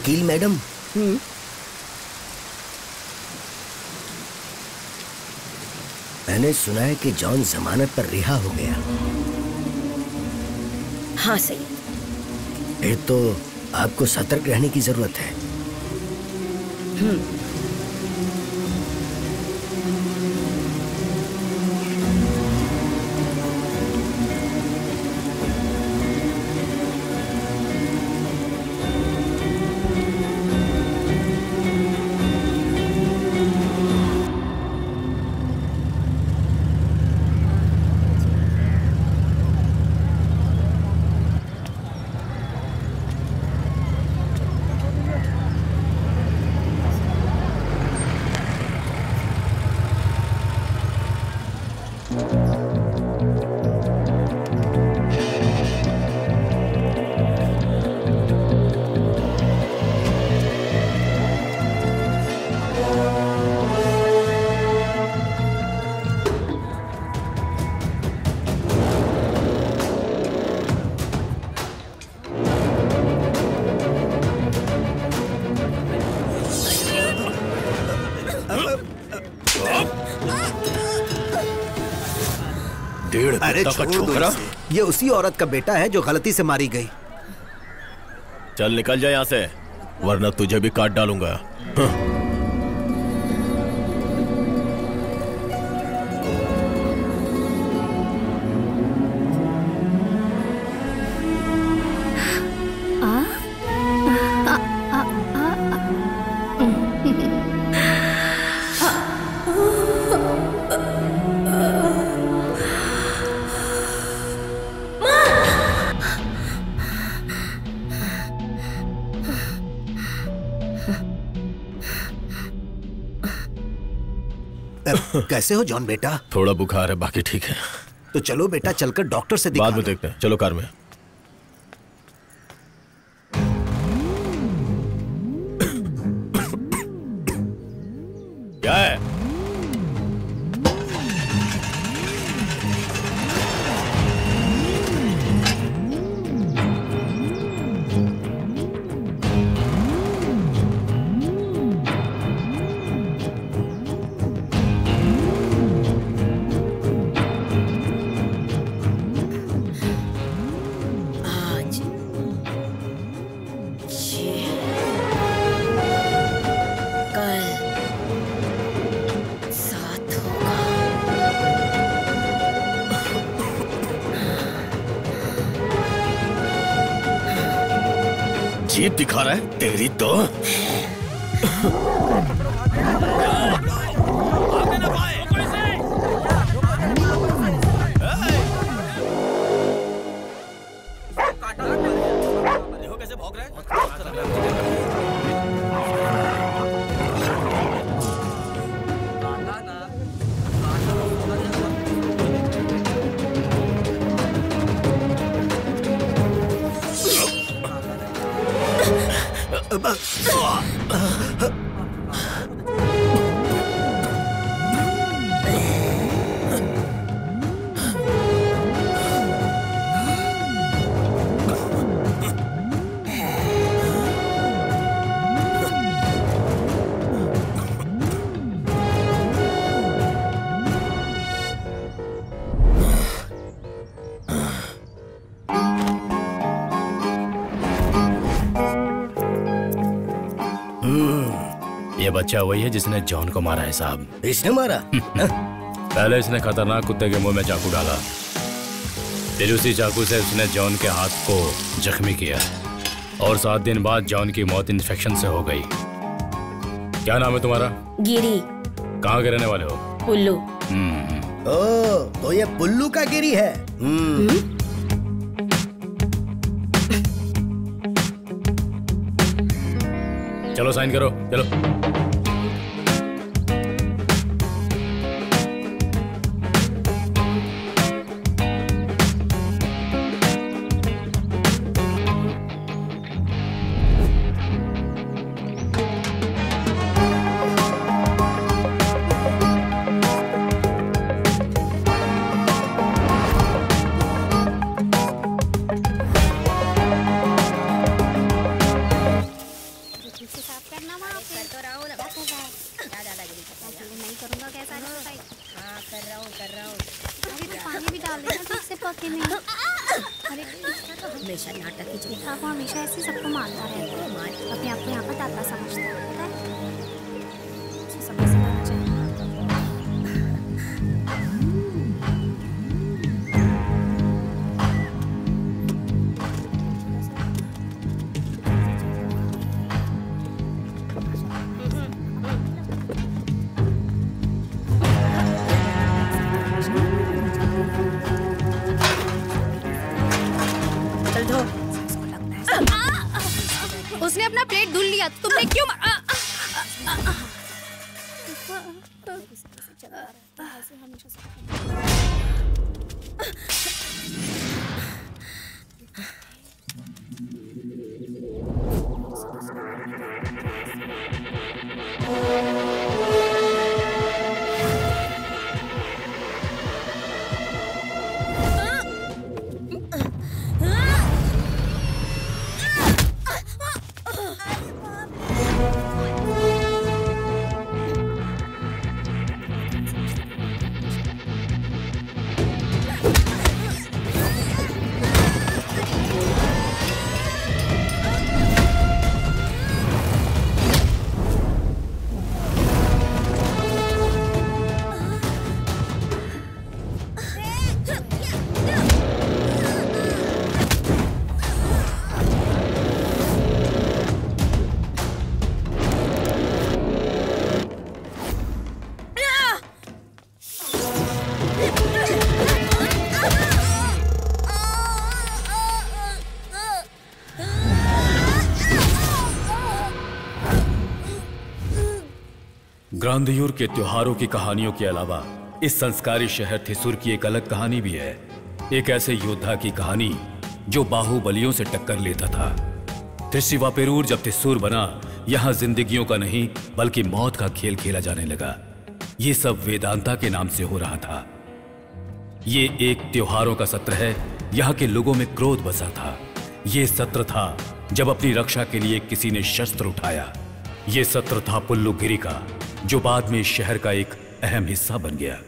वकील मैडम। मैंने सुना है कि जॉन जमानत पर रिहा हो गया। हाँ सही। फिर तो आपको सतर्क रहने की ज़रूरत है। डेढ़ अरे घंटा का छोड़ दो छोकरा ये उसी औरत का बेटा है जो गलती से मारी गई। चल निकल जाए यहाँ से वरना तुझे भी काट डालूँगा। हाँ। कैसे हो जॉन बेटा? थोड़ा बुखार है बाकी ठीक है। तो चलो बेटा चलकर डॉक्टर से दिखा बाद में देखते हैं। चलो कार में। बच्चा वही है जिसने जॉन को मारा है साहब। इसने मारा? पहले इसने खतरनाक कुत्ते के मुँह में चाकू डाला। फिर उसी चाकू से उसने जॉन के हाथ को जख्मी किया। और सात दिन बाद जॉन की मौत इन्फेक्शन से हो गई। क्या नाम है तुम्हारा? गिरी। कहाँ के रहने वाले हो? उल्लू हम्म, ओ तो ये पुल्लू का गिरी है? हम्म, चलो साइन करो। चलो। हमेशा ग्रांधियूर के त्योहारों की कहानियों के अलावा, इस संस्कारी शहर थिसुर की एक अलग कहानी भी है। एक ऐसे योद्धा की कहानी, जो बाहुबलियों से टक्कर लेता था। त्रिशिवापेरूर जब थिसुर बना, यहाँ जिंदगियों का नहीं, बल्कि मौत का खेल खेला जाने लगा। ये सब वेदांता के नाम से हो रहा था। ये एक त्योहारों का सत्र है, यहाँ के लोगों में क्रोध बसा था। ये सत्र था, जब अपनी रक्षा के लिए किसी ने शस्त्र उठाया। ये सत्र था पुल्लुगिरी का। जो बाद में शहर का एक अहम हिस्सा बन गया।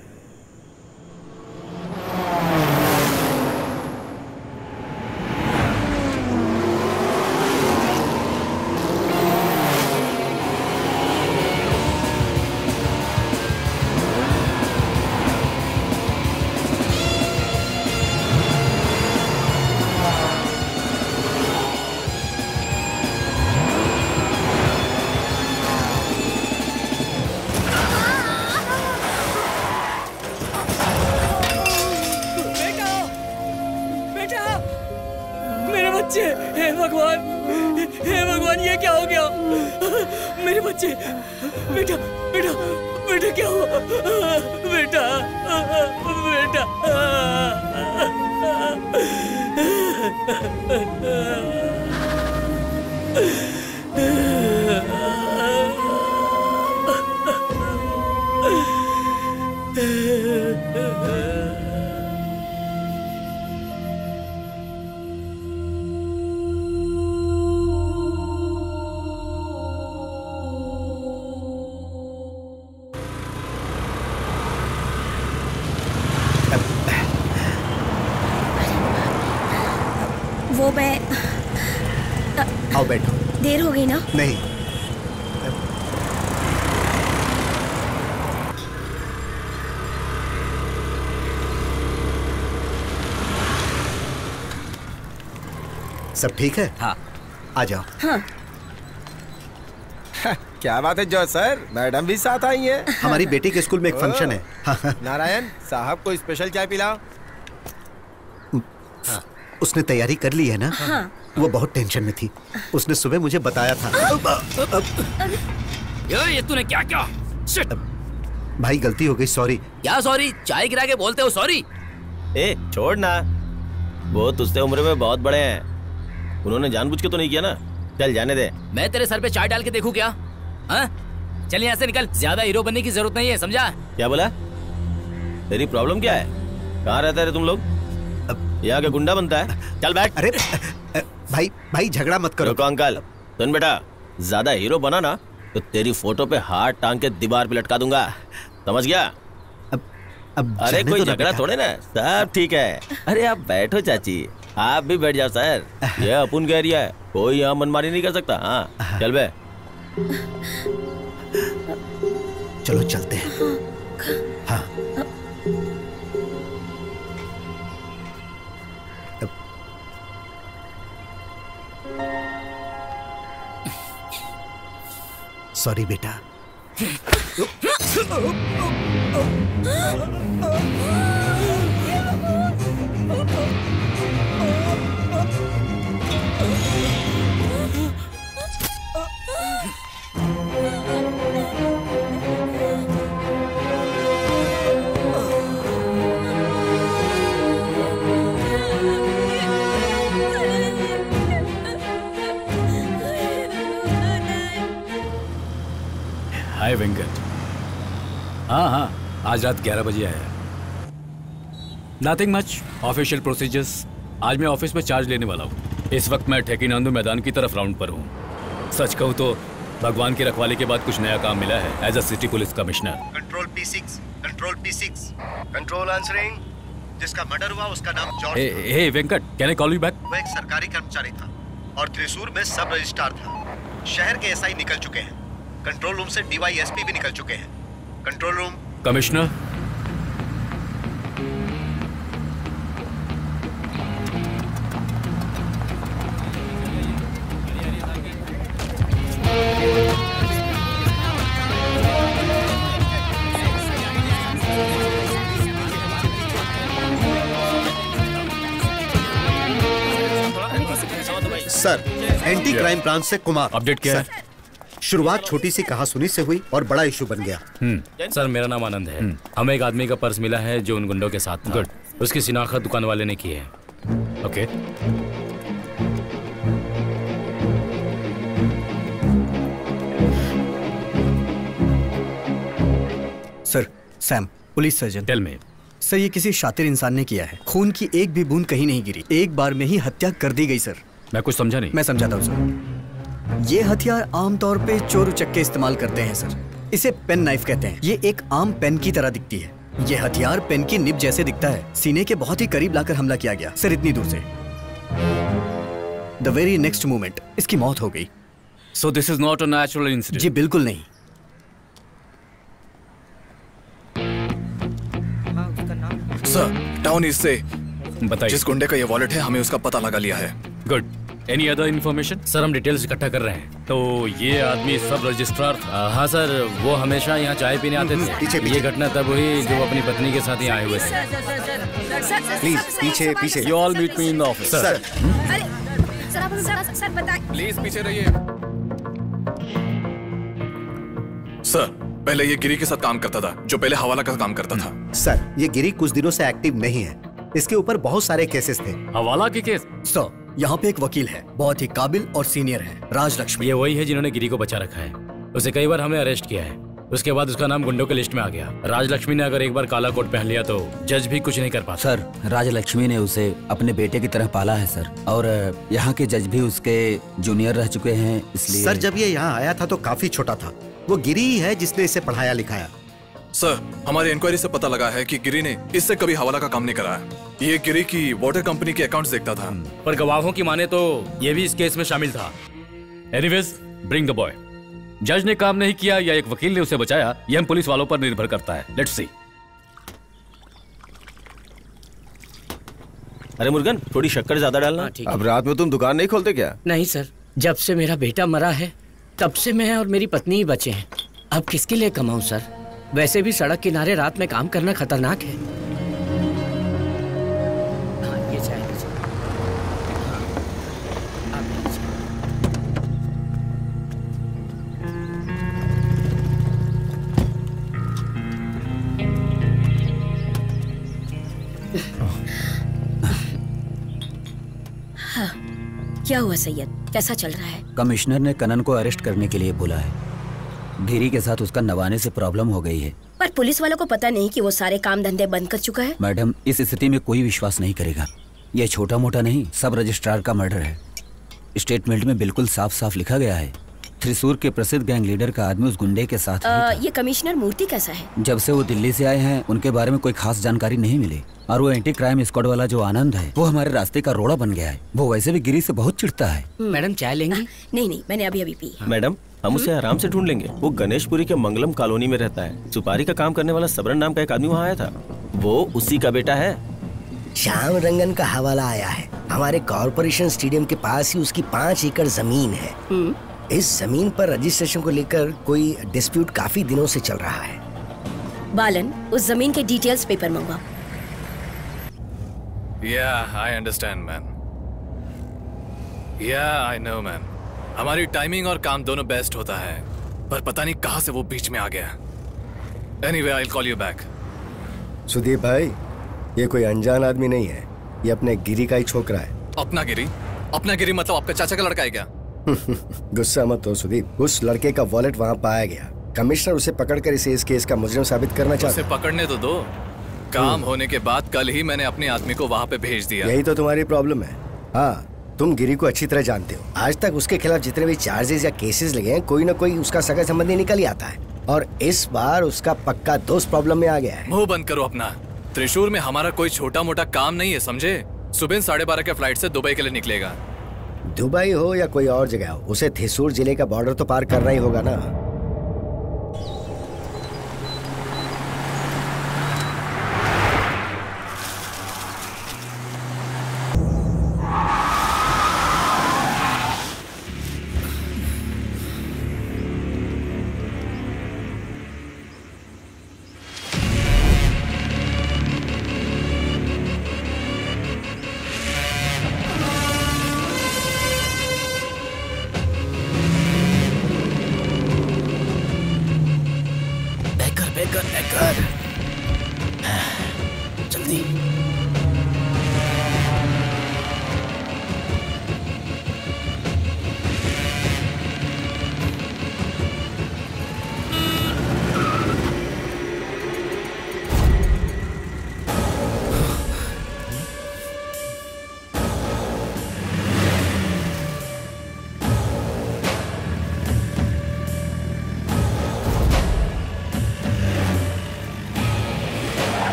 सब ठीक है? हाँ। आ जाओ। हाँ। क्या बात है जो सर? मैडम भी साथ आई है। हमारी बेटी के स्कूल में एक फ़ंक्शन है। हाँ, नारायण साहब को स्पेशल चाय पिलाओ। उसने तैयारी कर ली है ना? हाँ। वो बहुत टेंशन में थी। उसने सुबह मुझे बताया था। यो ये तूने क्या क्या? शिट भाई गलती हो गई सॉरी क्या सॉरी चाय गिरा के बोलते हो सॉरी ए छोड़ ना वो तुझसे उम्र में बहुत बड़े हैं। उन्होंने जानबूझ के तो नहीं किया ना। चल जाने दे। मैं तेरे सर पे चाय डाल के देखूँ क्या? हाँ? चल यहाँ से निकल। ज़्यादा हीरो बनने की ज़रूरत नहीं है समझा? क्या बोला? तेरी प्रॉब्लम क्या है? कहाँ रहते रे तुम लोग? यहाँ के गुंडा बनता है। चल बैठ। अरे भाई भाई झगड़ा मत करो। रुको अंकल। सुन बेटा ज़्यादा हीरो बना ना तो तेरी फ़ोटो पे हाथ टांग के दीवार पे लटका दूँगा। समझ गया? अब अब अरे कोई झगड़ा बेटा। थोड़े ना सब ठीक है। अरे आप बैठो चाची। आप भी बैठ जाओ सर। ये अपुन का एरिया है। कोई यहाँ मनमानी नहीं कर सकता। हाँ चल बे। चलो चलते हैं। हाँ सॉरी बेटा। हाय वेंकट। हाँ हाँ आज रात 11 बजे आया। नथिंग मच ऑफिशियल प्रोसीजर्स आज मैं ऑफ़िस में चार्ज लेने वाला हूँ। इस वक्त मैं ठेकीनांदू मैदान की तरफ़ राउंड पर हूँ। सच कहूँ तो भगवान की रखवाली के बाद कुछ नया काम मिला है as a city police commissioner control P six control P six control answering जिसका मर्डर हुआ उसका नाम George hey. Hey Venkat can I call you back वो एक सरकारी कर्मचारी था और त्रिशूर में सब रजिस्ट्रार था। शहर के एसआई निकल चुके हैं। कंट्रोल रूम से डीवाईएसपी भी निकल चुके हैं। Control room commissioner sir anti crime branch से कुमार। अपडेट क्या है? शुरुआत छोटी सी कहा सुनी से हुई और बड़ा इशू बन गया। हम्म। सर मेरा नाम आनंद है। हमें एक आदमी का पर्स मिला है जो उन गुंडों के साथ था। गुड उसकी शिनाख्त दुकान वाले ने की है। Okay sir Sam police surgeon. Tell me sir ये किसी शातिर इंसान ने किया है। खून की एक भी बूंद कहीं नहीं गिरी। एक बार में ही हत्या कर दी गई सर। मैं कुछ समझा नहीं। मैं समझाता हूँ सर ये हथियार आमतौर पे चोर उचक्के इस्तेमाल करते हैं सर इसे पेन नाइफ कहते हैं। ये एक आम पेन की तरह दिखती है। ये हथियार पेन की निब जैसे दिखता है। सीने के बहुत ही करीब लाकर हमला किया गया सर इतनी दूर से। द वेरी नेक्स्ट मोमेंट इसकी मौत हो गई। So this is not a natural incident जी बिल्कुल नहीं। सर टाउन ईस्ट से। बताइए। जिस गुंडे का ये वॉलेट है हमें उसका पता लगा लिया है। Good any other information sir हम डिटेल्स इकट्ठा कर रहे हैं। तो ये आदमी सब रजिस्ट्रार था। हाँ सर वो हमेशा यहाँ चाय पीने आते थे। पीछे, पीछे। ये घटना तब हुई जो अपनी पत्नी के साथ यहाँ आए हुए थे। प्लीज़ पीछे पीछे। You all meet me in the office sir please पीछे रहिए। सर पहले ये गिरी के साथ काम करता था जो पहले हवाला का काम करता था। सर ये गिरी कुछ दिनों से एक्टिव नहीं है। इसके ऊपर बहुत सारे केसेस थे। हवाला के केस सर यहाँ पे एक वकील है बहुत ही काबिल और सीनियर है राज लक्ष्मी ये वही है जिन्होंने गिरी को बचा रखा है। उसे कई बार हमने अरेस्ट किया है। उसके बाद उसका नाम गुंडों के लिस्ट में आ गया। राजलक्ष्मी ने अगर एक बार काला कोट पहन लिया तो जज भी कुछ नहीं कर पाता। सर राजलक्ष्मी ने उसे अपने बेटे की तरह पाला है सर। और यहाँ के जज भी उसके जूनियर रह चुके हैं इसलिए सर जब ये यहाँ आया था तो काफ़ी छोटा था। वो गिरी ही है जिसने इसे पढ़ाया लिखाया सर हमारी इंक्वायरी से पता लगा है कि गिरी ने इससे कभी हवाला का काम नहीं कराया ये गिरी की वाटर कंपनी के अकाउंट्स देखता था। पर गवाहों की माने तो ये भी इस केस में शामिल था। एनीवेज ब्रिंग द बॉय जज ने काम नहीं किया या एक वकील ने उसे बचाया यह हम पुलिस वालों पर निर्भर करता है। लेट्स सी अरे मुर्गन थोड़ी शक्कर ज़्यादा डालना। अब रात में तुम दुकान नहीं खोलते क्या? नहीं सर। जब से मेरा बेटा मरा है तब से मैं और मेरी पत्नी ही बचे हैं। अब किसके लिए कमाऊं सर? वैसे भी सड़क किनारे रात में काम करना खतरनाक है हाँ, ये। हाँ। हाँ, क्या हुआ सैयद कैसा चल रहा है कमिश्नर ने कनन को अरेस्ट करने के लिए बोला है गिरी के साथ उसका नवाने से प्रॉब्लम हो गई है। पर पुलिस वालों को पता नहीं कि वो सारे काम धंधे बंद कर चुका है। मैडम इस स्थिति में कोई विश्वास नहीं करेगा। यह छोटा मोटा नहीं सब रजिस्ट्रार का मर्डर है। स्टेटमेंट में बिल्कुल साफ़ साफ़ लिखा गया है। त्रिशूर के प्रसिद्ध गैंग लीडर का आदमी उस गुंडे के साथ आ, ये कमिश्नर मूर्ति कैसा है? जब से वो दिल्ली से आए हैं उनके बारे में कोई खास जानकारी नहीं मिली। और वो एंटी क्राइम स्क्वाड वाला जो आनंद है वो हमारे रास्ते का रोड़ा बन गया है। वो वैसे भी गिरी से बहुत चिढ़ता है। मैडम चाय लेंगी? नहीं नहीं मैंने अभी अभी पी मैडम हम उसे आराम से ढूंढ लेंगे। वो गणेशपुरी के मंगलम कॉलोनी में रहता है। सुपारी का काम करने वाला सबरन नाम का एक आदमी वहाँ आया था। वो उसी का बेटा है। श्याम रंगन का हवाला आया है। हमारे कॉरपोरेशन स्टेडियम के पास ही उसकी पाँच एकड़ ज़मीन है। इस ज़मीन पर रजिस्ट्रेशन को लेकर कोई डिस्प्यूट काफ़ी दिनों से चल रहा है। बालन उस ज़मीन के डिटेल्स पेपर मंगवाओ Yeah, I understand, man. Yeah, I know, man. हमारी टाइमिंग और काम दोनों बेस्ट होता है पर पता नहीं कहाँ से वो बीच में आ गया। Anyway I call you back Sudeep भाई ये कोई अनजान आदमी नहीं है। ये अपने गिरी का ही छोकरा है। अपना गिरी? अपना गिरी मतलब आपका चाचा का लड़का है क्या? गुस्सा मत हो सुदीप उस लड़के का वॉलेट वहाँ पाया गया। कमिश्नर उसे पकड़कर इसे इस केस का मुजरिम साबित करना चाहता उसे पकड़ने तो दो। काम होने के बाद कल ही मैंने अपने आदमी को वहाँ पे भेज दिया। यही तो तुम्हारी प्रॉब्लम है। हाँ तुम गिरी को अच्छी तरह जानते हो। आज तक उसके खिलाफ जितने भी चार्जेस या केसेस लगे हैं कोई ना कोई उसका सगा संबंधी निकल ही आता है। और इस बार उसका पक्का दोस्त प्रॉब्लम में आ गया है। मुँह बंद करो अपना। त्रिशूर में हमारा कोई छोटा मोटा काम नहीं है समझे? सुबह साढ़े बारह के फ़्लाइट से दुबई के लिए निकलेगा। दुबई हो या कोई और जगह हो उसे थिसूर ज़िले का बॉर्डर तो पार करना ही होगा ना।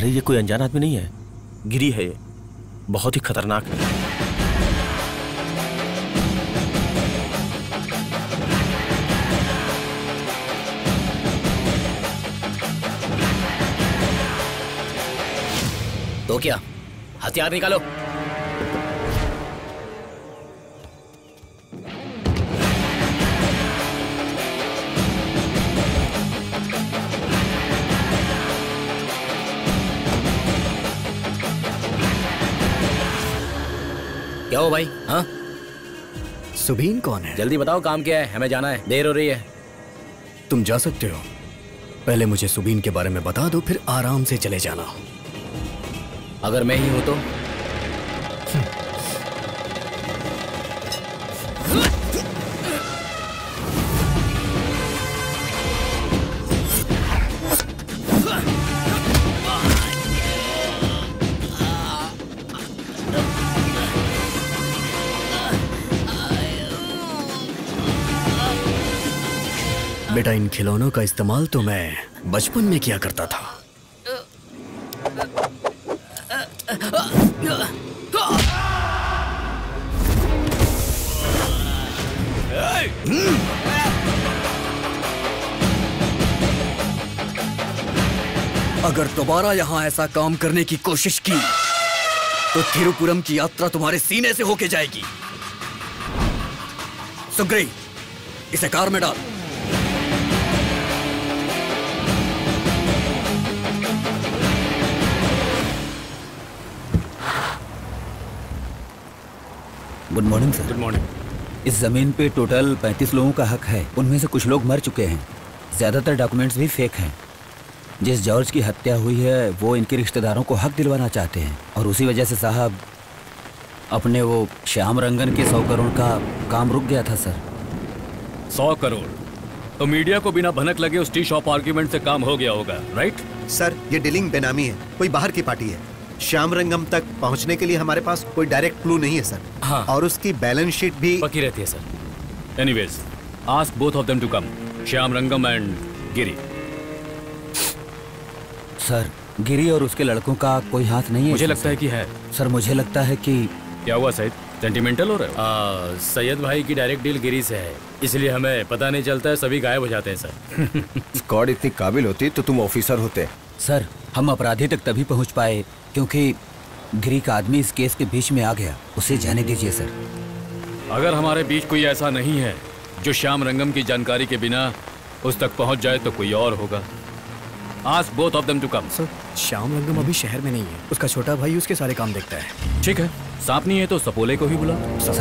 अरे, ये कोई अनजान आदमी नहीं है? गिरी है ये। बहुत ही खतरनाक है। तो क्या? हथियार निकालो। सुबीन कौन है? जल्दी बताओ काम क्या है? हमें जाना है। देर हो रही है। तुम जा सकते हो। पहले मुझे सुबीन के बारे में बता दो फिर आराम से चले जाना। अगर मैं ही हूँ तो? इन खिलौनों का इस्तेमाल तो मैं बचपन में किया करता था। अगर दोबारा यहाँ ऐसा काम करने की कोशिश की तो थिरुपुरम की यात्रा तुम्हारे सीने से होके जाएगी। सुग्री इसे कार में डाल। Good morning sir good morning इस ज़मीन पे टोटल 35 लोगों का हक है। उनमें से कुछ लोग मर चुके हैं। ज़्यादातर डॉक्यूमेंट्स भी फेक हैं। जिस जॉर्ज की हत्या हुई है वो इनके रिश्तेदारों को हक दिलवाना चाहते हैं। और उसी वजह से साहब अपने वो श्याम रंगन के सौ करोड़ का काम रुक गया था सर सौ करोड़? तो मीडिया को बिना भनक लगे उस टी शॉप आर्ग्यूमेंट से काम हो गया होगा राइट सर ये डीलिंग बेनामी है। कोई बाहर की पार्टी है। श्याम रंगम तक पहुँचने के लिए हमारे पास कोई डायरेक्ट क्लू नहीं है सर हाँ। और उसकी बैलेंस शीट भी पकी रहती है sir anyways ask both of them to come Shyam Rangam and Giri. Sir गिरी और उसके लड़कों का कोई हाथ नहीं है मुझे लगता है कि है। सर मुझे लगता है कि क्या हुआ सैयद सेंटिमेंटल हो रहा है? सैयद भाई की डायरेक्ट डील गिरी से है। इसलिए हमें पता नहीं चलता है सभी गायब हो जाते हैं सर स्क्वाड इतनी काबिल होती तो तुम ऑफिसर होते। सर हम अपराधी तक तभी पहुँच पाए क्योंकि गिरी का आदमी इस केस के बीच में आ गया। उसे जाने दीजिए सर। अगर हमारे बीच कोई ऐसा नहीं है जो श्याम रंगम की जानकारी के बिना उस तक पहुँच जाए तो कोई और होगा। आज both of them to come sir Shyam Rangam अभी शहर में नहीं है। उसका छोटा भाई उसके सारे काम देखता है। ठीक है। सांप नहीं है तो सपोले को ही बुला। सर।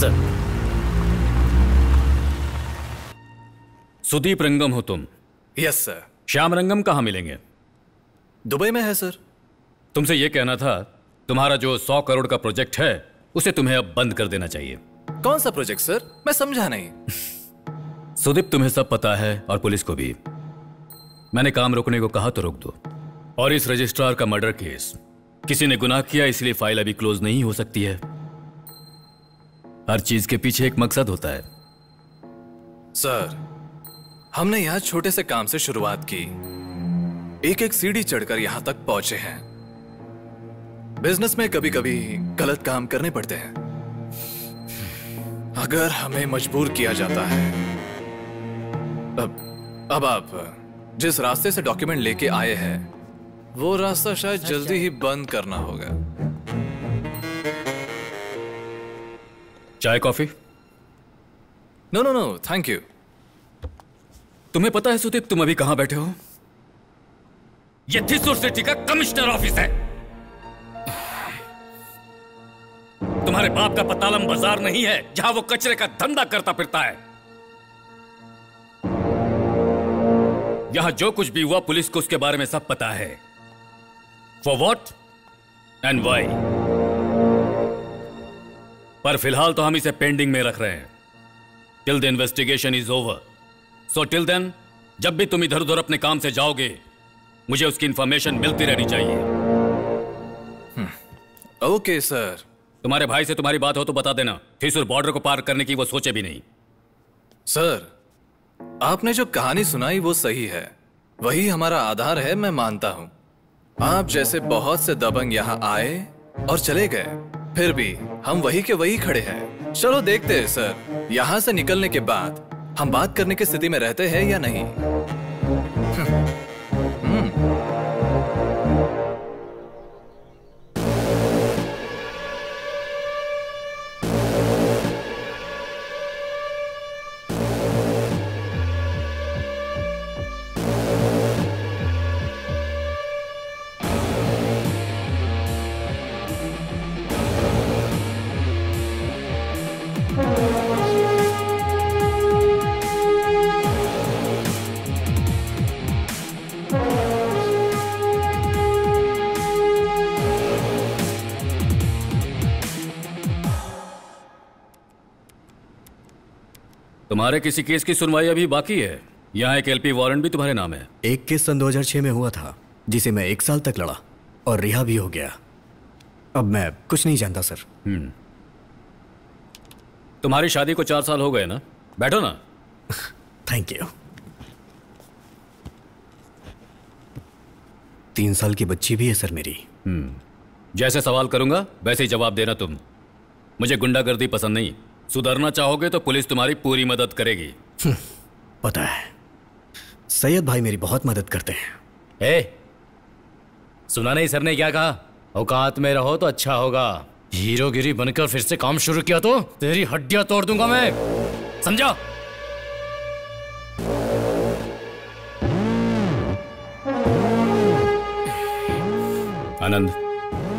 सर सुदीप रंगम हो तुम। यस सर श्याम रंगम कहाँ मिलेंगे? दुबई में है सर तुमसे ये कहना था तुम्हारा जो सौ करोड़ का प्रोजेक्ट है उसे तुम्हें अब बंद कर देना चाहिए। कौन सा प्रोजेक्ट सर मैं समझा नहीं। सुदीप तुम्हें सब पता है और पुलिस को भी। मैंने काम रोकने को कहा तो रोक दो। और इस रजिस्ट्रार का मर्डर केस किसी ने गुनाह किया इसलिए फ़ाइल अभी क्लोज नहीं हो सकती है। हर चीज़ के पीछे एक मकसद होता है। सर हमने यहाँ छोटे से काम से शुरुआत की। एक एक सीढ़ी चढ़कर यहाँ तक पहुँचे हैं। बिज़नेस में कभी कभी गलत काम करने पड़ते हैं। अगर हमें मजबूर किया जाता है। अब अब आप जिस रास्ते से डॉक्यूमेंट लेके आए हैं वो रास्ता शायद जल्दी ही बंद करना होगा। चाय coffee? No no no thank you तुम्हें पता है, सुदीप, तुम अभी कहाँ बैठे हो? ये थिसुर सिटी का कमिश्नर ऑफ़िस है। तुम्हारे बाप का पतालम बाज़ार नहीं है, जहाँ वो कचरे का धंधा करता फिरता है। यहाँ जो कुछ भी हुआ, पुलिस को उसके बारे में सब पता है। फॉर वॉट एंड वाई पर फ़िलहाल तो हम इसे पेंडिंग में रख रहे हैं। Till the investigation is over so till then जब भी तुम इधर उधर अपने काम से जाओगे मुझे उसकी इंफॉर्मेशन मिलती रहनी चाहिए। ओके सर तुम्हारे भाई से तुम्हारी बात हो तो बता देना। थिसुर बॉर्डर को पार करने की वो सोचे भी नहीं। सर आपने जो कहानी सुनाई वो सही है। वही हमारा आधार है मैं मानता हूँ। आप जैसे बहुत से दबंग यहाँ आए और चले गए फिर भी हम वही के वही खड़े हैं। चलो देखते हैं सर यहाँ से निकलने के बाद हम बात करने की स्थिति में रहते हैं या नहीं? तुम्हारे किसी केस की सुनवाई अभी बाकी है। यहाँ एक एलपी वारंट भी तुम्हारे नाम है। एक केस सन 2006 में हुआ था जिसे मैं एक साल तक लड़ा और रिहा भी हो गया। अब मैं कुछ नहीं जानता सर। हम्म। तुम्हारी शादी को चार साल हो गए ना? बैठो ना। थैंक यू तीन साल की बच्ची भी है सर मेरी। हम्म। जैसे सवाल करूँगा वैसे ही जवाब देना तुम। मुझे गुंडागर्दी पसंद नहीं। सुधरना चाहोगे तो पुलिस तुम्हारी पूरी मदद करेगी। हम्म, पता है। सैयद भाई मेरी बहुत मदद करते हैं। ए, सुना नहीं सर ने क्या कहा? औकात में रहो तो अच्छा होगा। हीरोगिरी बनकर फिर से काम शुरू किया तो तेरी हड्डियाँ तोड़ दूँगा मैं। समझा? आनंद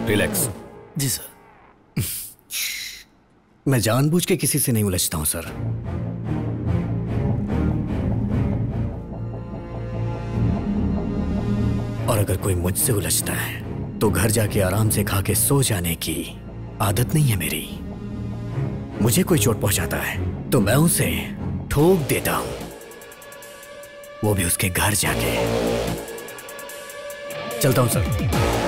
रिलैक्स। जी सर। मैं जानबूझ के किसी से नहीं उलझता हूँ, सर। और अगर कोई मुझसे उलझता है तो घर जाके आराम से खा के सो जाने की आदत नहीं है मेरी। मुझे कोई चोट पहुंचाता है तो मैं उसे ठोक देता हूँ। वो भी उसके घर जाके। चलता हूँ, सर।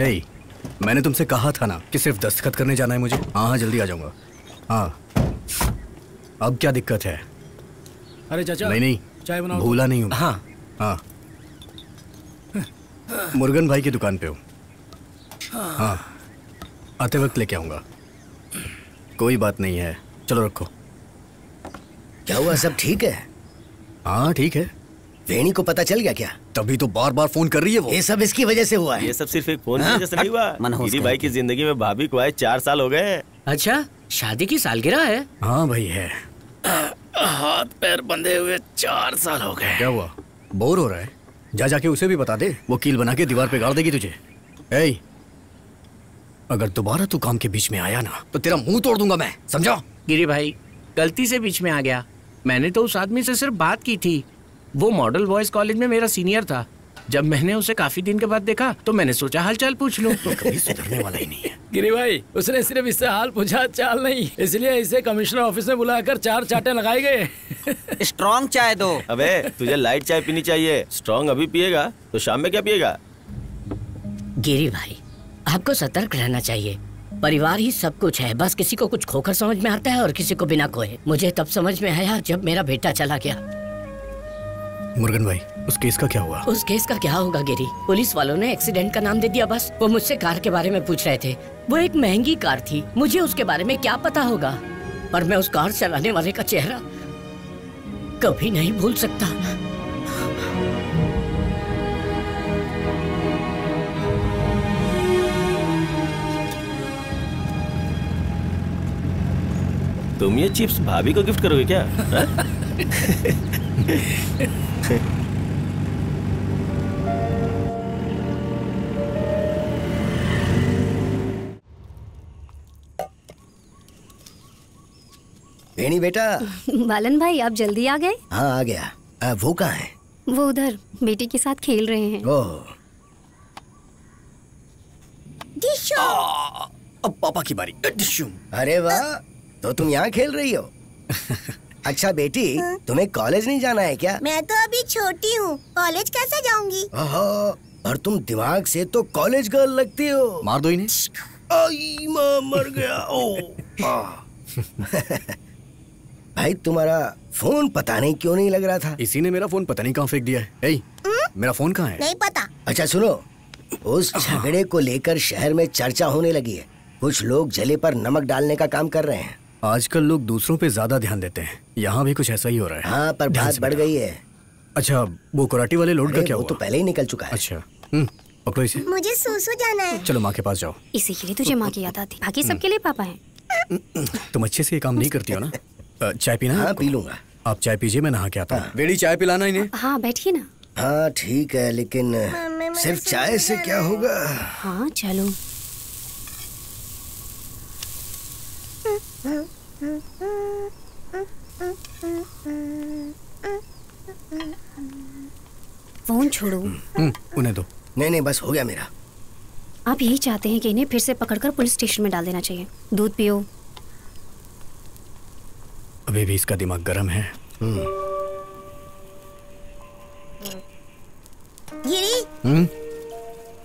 हे मैंने तुमसे कहा था ना कि सिर्फ़ दस्तखत करने जाना है मुझे। हाँ हाँ जल्दी आ जाऊँगा। हाँ। अब क्या दिक्कत है? अरे चाचा नहीं नहीं। चाय बनाओ। भूला नहीं हूँ। हाँ। हाँ। मुर्गन भाई की दुकान पे हूँ। हाँ। आते वक्त लेके आऊँगा। कोई बात नहीं है। चलो रखो। क्या हुआ? सब ठीक है? हाँ ठीक है। वेणी को पता चल गया क्या? तभी तो बार बार फ़ोन कर रही है वो। ये सब इसकी वजह से हुआ है। ये सब सिर्फ़ एक फ़ोन हाँ? वजह से नहीं हुआ। दीदी भाई की ज़िंदगी में भाभी को आए चार साल हो गए अच्छा शादी की सालगिरह है? हाँ भाई है। हाथ पैर बंधे हुए चार साल हो गए। क्या हुआ? बोर हो रहा है। जा जाके उसे भी बता दे। वो कील बना के दीवार पे गाड़ देगी तुझे। ए अगर दोबारा तू काम के बीच में आया ना तो तेरा मुँह तोड़ दूँगा मैं समझा? गिरी भाई गलती से बीच में आ गया। मैंने तो उस आदमी से सिर्फ़ बात की थी। वो मॉडल बॉयज़ कॉलेज में मेरा सीनियर था। जब मैंने उसे काफ़ी दिन के बाद देखा तो मैंने सोचा हालचाल पूछ लूँ। कभी सुधरने वाला ही नहीं है। गिरी भाई उसने सिर्फ़ इससे हाल पूछा चाल नहीं। इसलिए इसे कमिश्नर ऑफ़िस में बुलाकर चार चाटे लगाए गए। स्ट्रॉन्ग चाय दो। अबे तुझे लाइट चाय पीनी चाहिए। स्ट्रॉन्ग अभी पिएगा तो शाम में क्या पिएगा? गिरी भाई आपको सतर्क रहना चाहिए। परिवार ही सब कुछ है बस किसी को कुछ खोकर समझ में आता है और किसी को बिना खोए। मुझे तब समझ में आया जब मेरा बेटा चला गया। मुर्गन भाई उस केस का क्या हुआ? उस केस का क्या होगा गिरी? पुलिस वालों ने एक्सीडेंट का नाम दे दिया बस। वो मुझसे कार के बारे में पूछ रहे थे। वो एक महँगी कार थी। मुझे उसके बारे में क्या पता होगा? पर मैं उस कार चलाने वाले का चेहरा कभी नहीं भूल सकता। तुम ये चिप्स भाभी को गिफ्ट करोगे क्या? हाँ? बेटा। बालन भाई आप जल्दी आ गए? हाँ आ गया। आ, वो कहाँ है? वो उधर बेटी के साथ खेल रहे हैं। ओह अब पापा की बारी। अरे वाह तो तुम यहाँ खेल रही हो? अच्छा बेटी तुम्हें कॉलेज नहीं जाना है क्या? मैं तो अभी छोटी हूँ। कॉलेज कैसे जाऊँगी? और तुम दिमाग से तो कॉलेज गर्ल लगती हो। मार दो इन्हें। मर गया। ओ भाई तुम्हारा फ़ोन पता नहीं क्यों नहीं लग रहा था? इसी ने मेरा फ़ोन पता नहीं कहाँ फेंक दिया है। ए, मेरा फ़ोन कहाँ है? नहीं पता। अच्छा सुनो। उस झगड़े को लेकर शहर में चर्चा होने लगी है। कुछ लोग जले पर नमक डालने का काम कर रहे हैं। आजकल लोग दूसरों पे ज़्यादा ध्यान देते हैं। यहाँ भी कुछ ऐसा ही हो रहा है। हाँ पर बात बढ़ गई है। अच्छा वो कराटी वाले लोड का क्या वो हुआ? तो पहले ही निकल चुका है। अच्छा हम्म पकड़ो इसे। मुझे सूसू जाना है। चलो माँ के पास जाओ। इसी के लिए तुझे माँ की याद आती। बाकी सबके लिए पापा है। तुम अच्छे से ये काम नहीं करती हो ना? चाय पीना हाँ पी लूँगा। आप चाय पीजिए मैं नहा के आता हूँ। बेड़ी चाय पिलाना इन्हें। हाँ बैठिए ना। हाँ ठीक है लेकिन सिर्फ़ चाय से क्या होगा? हाँ चलो। फ़ोन छोड़ो। हम्म, उन्हें दो। नहीं नहीं बस हो गया मेरा। आप यही चाहते हैं कि इन्हें फिर से पकड़कर पुलिस स्टेशन में डाल देना चाहिए। दूध पियो। अभी भी इसका दिमाग गर्म है। गिरी हम्म,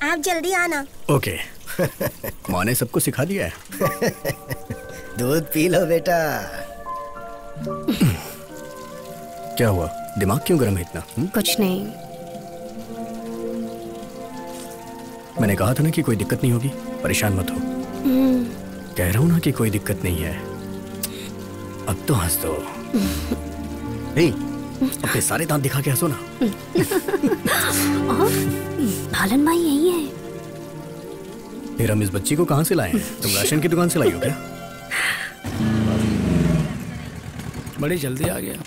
आप जल्दी आना। ओके। माँ ने सबको सिखा दिया है। दूध पी लो बेटा। क्या हुआ? दिमाग क्यों गर्म है इतना हम्म? कुछ नहीं। मैंने कहा था ना कि कोई दिक्कत नहीं होगी परेशान मत हो। हम्म, कह रहा हूँ ना कि कोई दिक्कत नहीं है। अब तो हंस दो। नहीं अपने सारे दांत दिखा के हंसो ना। और भालन भाई यही है। फिर हम इस बच्ची को कहाँ से लाए हैं? तुम राशन की दुकान से लाई हो क्या? बड़ी जल्दी आ गया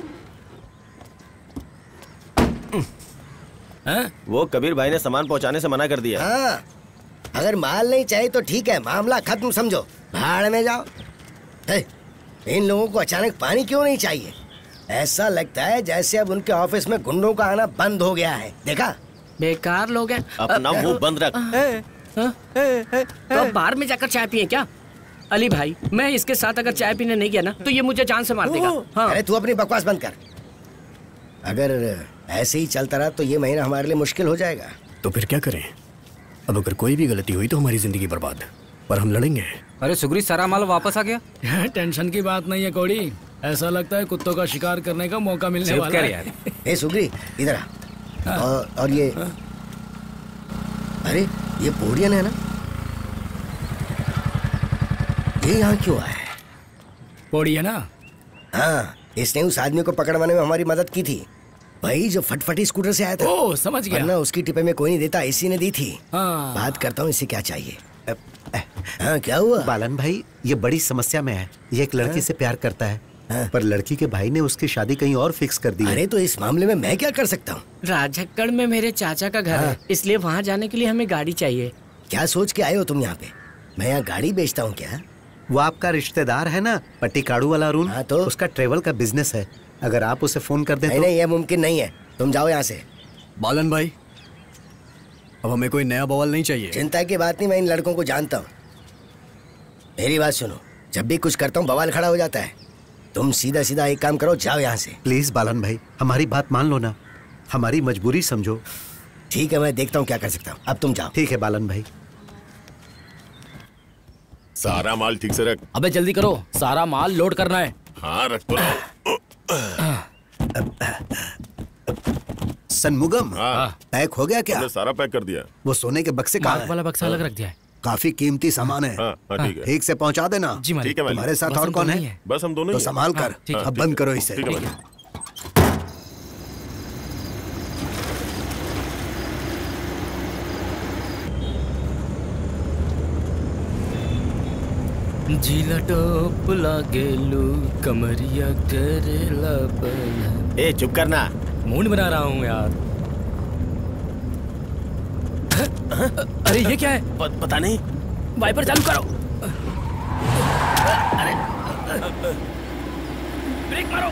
हैं? वो कबीर भाई ने सामान पहुँचाने से मना कर दिया हाँ अगर माल नहीं चाहिए तो ठीक है मामला खत्म समझो भाड़ में जाओ हे, इन लोगों को अचानक पानी क्यों नहीं चाहिए ऐसा लगता है जैसे अब उनके ऑफ़िस में गुंडों का आना बंद हो गया है देखा बेकार लोग हैं अपना मुँह बंद रख तो बाहर में जाकर चाय पिए क्या अली भाई मैं इसके साथ अगर चाय पीने नहीं गया ना तो ये मुझे जान से मार देगा। हाँ। अरे तू अपनी बकवास बंद कर। अगर ऐसे ही चलता रहा तो ये महीना हमारे लिए मुश्किल हो जाएगा। तो फिर क्या करें? अब अगर कोई भी गलती हुई तो हमारी ज़िंदगी बर्बाद। पर हम लड़ेंगे। अरे सुगरी सारा माल वापस आ गया? टेंशन की बात नहीं है कोड़ी। ऐसा लगता है कुत्तों का शिकार करने का मौका मिलने वाला है। यार। ए सुग्री इधर आ। और, और ये अरे ये पोडियन है ना? ये यहाँ क्यों आया है पोड़ी है ना? हाँ इसने उस आदमी को पकड़वाने में हमारी मदद की थी। भाई जो फटफटी स्कूटर से आया था। ओ, समझ गया। वरना उसकी टिपे में कोई नहीं देता इसी ने दी थी। हाँ। बात करता हूँ इसे क्या चाहिए? हाँ क्या हुआ? बालन भाई ये बड़ी समस्या में है। ये एक लड़की हाँ? से प्यार करता है। पर लड़की के भाई ने उसकी शादी कहीं और फिक्स कर दी अरे तो इस मामले में मैं क्या कर सकता हूँ? राजक्कड़ में मेरे चाचा का घर है। इसलिए वहाँ जाने के लिए हमें गाड़ी चाहिए। क्या सोच के आए हो तुम यहाँ पे? मैं यहाँ गाड़ी बेचता हूँ क्या? वो आपका रिश्तेदार है ना? पट्टी काड़ू वाला अरुण हाँ तो। उसका ट्रेवल का बिज़नेस है। अगर आप उसे फ़ोन कर दें नहीं तो नहीं ये मुमकिन नहीं है। तुम जाओ यहाँ से। बालन भाई अब हमें कोई नया बवाल नहीं चाहिए। चिंता की बात नहीं मैं इन लड़कों को जानता हूँ। मेरी बात सुनो जब भी कुछ करता हूँ बवाल खड़ा हो जाता है। तुम सीधा सीधा एक काम करो जाओ यहाँ से। प्लीज़ बालन भाई हमारी बात मान लो ना। हमारी मजबूरी समझो। ठीक है मैं देखता हूँ क्या कर सकता हूँ। अब तुम जाओ। ठीक है बालन भाई। सारा माल ठीक से रख। अबे जल्दी करो सारा माल लोड करना है। हाँ रख तो। सनमुगम हाँ। पैक हो गया क्या? सारा पैक कर दिया। वो सोने के बक्से कहाँ वाला बक्सा अलग रख दिया है। काफ़ी कीमती सामान है। हाँ, हाँ, ठीक से पहुँचा देना। जी ठीक है मालिक। तुम्हारे साथ और कौन है? बस हम दोनों तो संभाल कर। अब ठीक बंद है। करो इसे जिला टोप लागेलू कमरिया करेला बल ए चुप करना। मूड बना रहा हूँ यार। अरे ये क्या है? प, पता नहीं। वाइपर चालू करो। अरे ब्रेक मारो।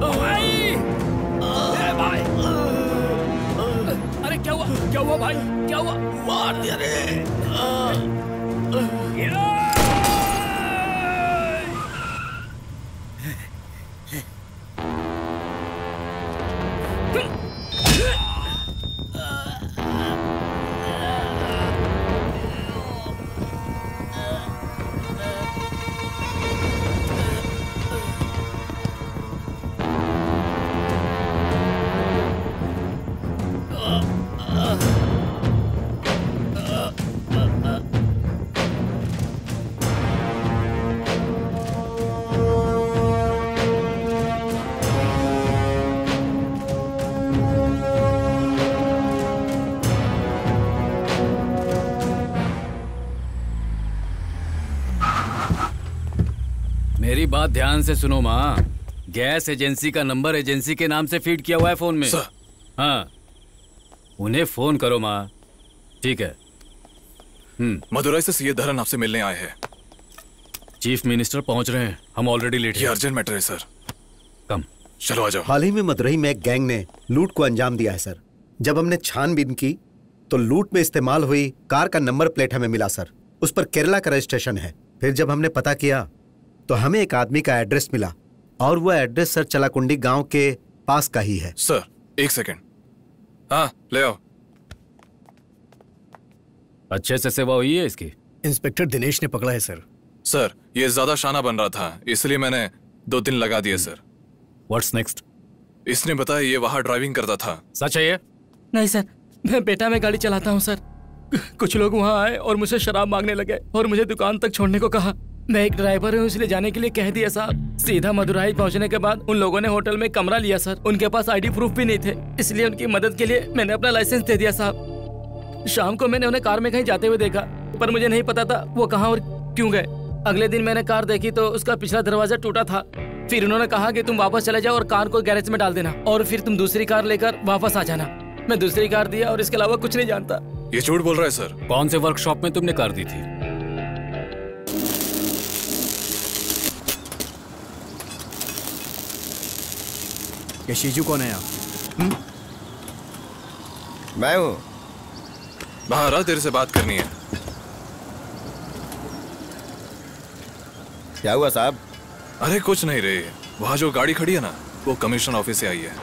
भाई भाई अरे क्या हुआ क्या हुआ भाई क्या हुआ मार दिया रे बात ध्यान से सुनो माँ। गैस एजेंसी का नंबर एजेंसी के नाम से फ़ीड किया हुआ है फ़ोन में। सर। हाँ। उन्हें फ़ोन करो माँ। ठीक है। हम्म। मदुरई से सीए धरन आपसे मिलने आए हैं। चीफ मिनिस्टर पहुँच रहे हैं। हम ऑलरेडी लेट ये अर्जेंट मैटर है सर। कम। चलो आ जाओ। हाल ही में मदुरई में एक गैंग ने लूट को अंजाम दिया है सर। जब हमने छानबीन की तो लूट में इस्तेमाल हुई कार का नंबर प्लेट हमें मिला सर। उस पर केरला का रजिस्ट्रेशन है। फिर जब हमने पता किया तो हमें एक आदमी का एड्रेस मिला और वो एड्रेस सर चलाकुंडी गाँव के पास का ही है। सर एक सेकंड। हाँ ले आओ। अच्छे से सेवा हुई है इसकी? इंस्पेक्टर दिनेश ने पकड़ा है सर। सर ये ज़्यादा शाना बन रहा था इसलिए मैंने दो दिन लगा दिए सर। व्हाट्स नेक्स्ट इसने बताया ये वहाँ ड्राइविंग करता था। सच है ये? नहीं सर मैं बेटा में गाड़ी चलाता हूँ सर। कुछ लोग वहाँ आए और मुझसे शराब मांगने लगे और मुझे दुकान तक छोड़ने को कहा। मैं एक ड्राइवर हूँ इसलिए जाने के लिए कह दिया साहब। सीधा मदुराई पहुँचने के बाद उन लोगों ने होटल में कमरा लिया सर। उनके पास आईडी प्रूफ भी नहीं थे इसलिए उनकी मदद के लिए मैंने अपना लाइसेंस दे दिया साहब। शाम को मैंने उन्हें कार में कहीं जाते हुए देखा पर मुझे नहीं पता था वो कहाँ और क्यों गए। अगले दिन मैंने कार देखी तो उसका पिछला दरवाज़ा टूटा था। फिर उन्होंने कहा कि तुम वापस चले जाओ और कार को गैरेज में डाल देना और फिर तुम दूसरी कार लेकर वापस आ जाना। मैं दूसरी कार दिया और इसके अलावा कुछ नहीं जानता। ये झूठ बोल रहा है सर। कौन से वर्कशॉप में तुमने कार दी थी? ये शीजू कौन है आप मैं हूँ। बाहर आ तेरे से बात करनी है। क्या हुआ साहब? अरे कुछ नहीं रे। वहाँ जो गाड़ी खड़ी है ना वो कमीशन ऑफ़िस से आई है।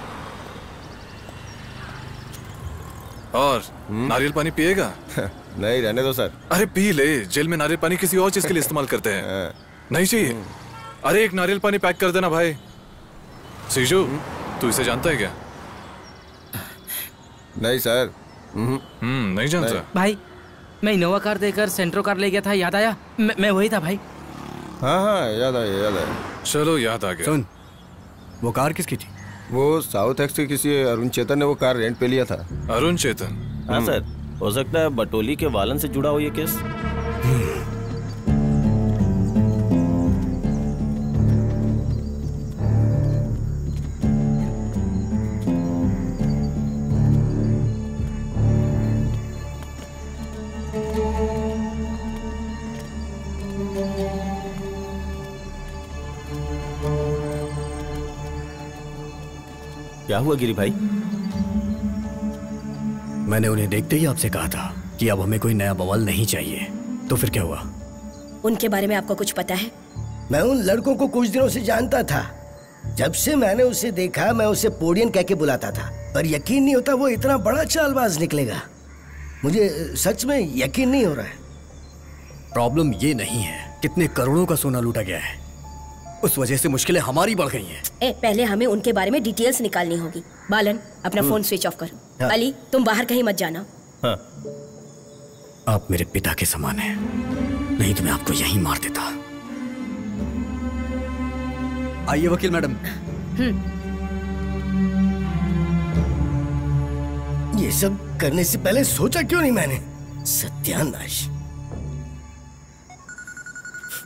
और नारियल पानी पिएगा? नहीं रहने दो सर। अरे पी ले। जेल में नारियल पानी किसी और चीज़ के लिए इस्तेमाल करते हैं। नहीं चाहिए? अरे एक नारियल पानी पैक कर देना भाई। सीजू? तू इसे जानता है क्या? नहीं सर। हम्म। नहीं जानता? नहीं। भाई मैं इनोवा कार देकर सेंट्रो कार ले गया था याद आया? मैं, मैं वही था भाई। हाँ हाँ याद आया याद आया। चलो याद आ गया। सुन वो कार किसकी थी? वो साउथ एक्स के किसी अरुण चेतन ने वो कार रेंट पे लिया था। अरुण चेतन? हाँ सर। हो सकता है बटोली के वालन से जुड़ा हो ये केस। क्या हुआ गिरी भाई? मैंने उन्हें देखते ही आपसे कहा था कि अब हमें कोई नया बवाल नहीं चाहिए। तो फिर क्या हुआ? उनके बारे में आपको कुछ पता है? मैं उन लड़कों को कुछ दिनों से जानता था। जब से मैंने उसे देखा मैं उसे पोडियन कह के बुलाता था। पर यकीन नहीं होता वो इतना बड़ा चालबाज निकलेगा। मुझे सच में यकीन नहीं हो रहा है। प्रॉब्लम ये नहीं है कितने करोड़ों का सोना लूटा गया है। उस वजह से मुश्किलें हमारी बढ़ गई हैं। ए, पहले हमें उनके बारे में डिटेल्स निकालनी होगी। बालन अपना फ़ोन स्विच ऑफ़ करो। हाँ। अली तुम बाहर कहीं मत जाना। हाँ। आप मेरे पिता के समान हैं। नहीं तो मैं आपको यहीं मार देता। आइए वकील मैडम। ये सब करने से पहले सोचा क्यों नहीं मैंने? सत्यानाश।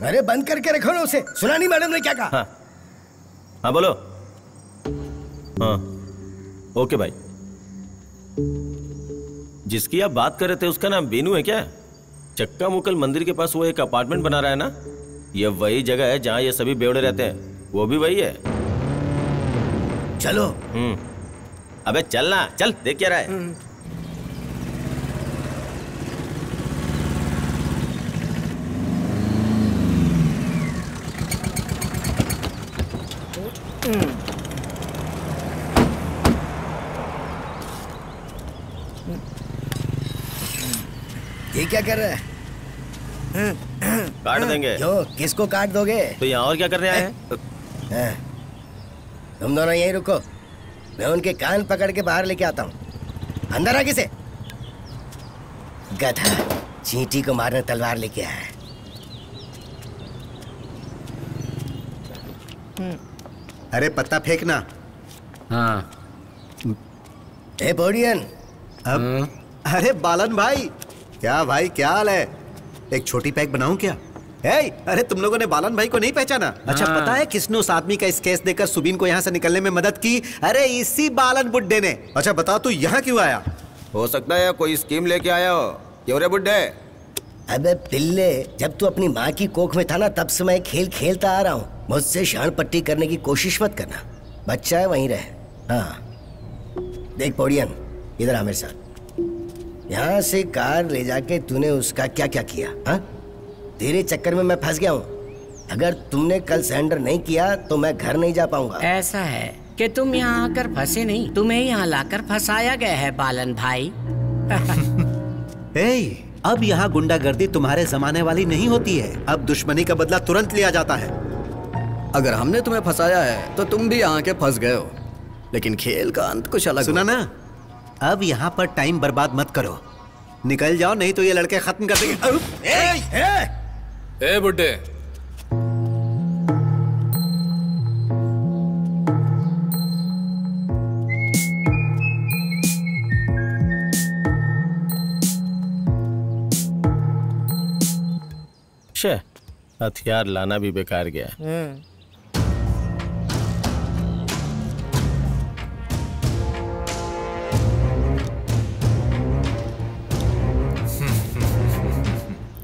अरे बंद करके रखो ना उसे। सुना नहीं मैडम ने क्या कहा? हाँ। हाँ बोलो। हाँ। ओके भाई। जिसकी आप बात कर रहे थे उसका नाम बेनू है क्या? चक्का मुकल मंदिर के पास वो एक अपार्टमेंट बना रहा है ना? ये वही जगह है जहाँ ये सभी बेवड़े रहते हैं। वो भी वही है। चलो। हम्म। अबे चल ना चल देख क्या रहा है। क्या कर रहा है? काट देंगे। क्यों किसको काट दोगे? तो यहाँ और क्या करने आए हैं? हाँ। तुम दोनों यहीं रुको। मैं उनके कान पकड़ के बाहर लेके आता हूँ। अंदर आ किसे? गधा चींटी को मारने तलवार लेके आया है। अरे पत्ता फेंकना। हाँ। ए पोडियन अब अरे बालन भाई। क्या भाई क्या हाल है? एक छोटी पैक बनाऊँ क्या? ए, अरे तुम लोगों ने बालन भाई को नहीं पहचाना। अच्छा हाँ। पता है किसने उस आदमी का इस केस देकर सुबीन को यहाँ से निकलने में मदद की? अरे इसी बालन बुड्ढे ने। अच्छा बता तू यहाँ क्यों आया? हो सकता है कोई स्कीम लेके आया हो। क्यों रे बुड्ढे? अबे पिल्ले जब तू अपनी माँ की कोख में था ना तब से मैं खेल खेलता आ रहा हूँ। मुझसे शान पट्टी करने की कोशिश मत करना। बच्चा है वहीं रहे। हाँ। देख पोड़ियन इधर आ मेरे साथ। यहाँ से कार ले जाके तूने उसका क्या क्या किया हाँ? तेरे चक्कर में मैं फंस गया हूँ। अगर तुमने कल सरेंडर नहीं किया तो मैं घर नहीं जा पाऊँगा। ऐसा है कि तुम यहाँ आकर फंसे नहीं तुम्हें यहाँ लाकर फंसाया गया है बालन भाई। ए, अब यहाँ गुंडागर्दी तुम्हारे जमाने वाली नहीं होती है। अब दुश्मनी का बदला तुरंत लिया जाता है। अगर हमने तुम्हें फंसाया है तो तुम भी यहाँ के फंस गए हो। लेकिन खेल का अंत कुछ अलग सुना ना अब यहाँ पर टाइम बर्बाद मत करो। निकल जाओ नहीं तो ये लड़के खत्म कर देंगे। अउ, ए, ए, ए बुड्ढे। हथियार लाना भी बेकार गया।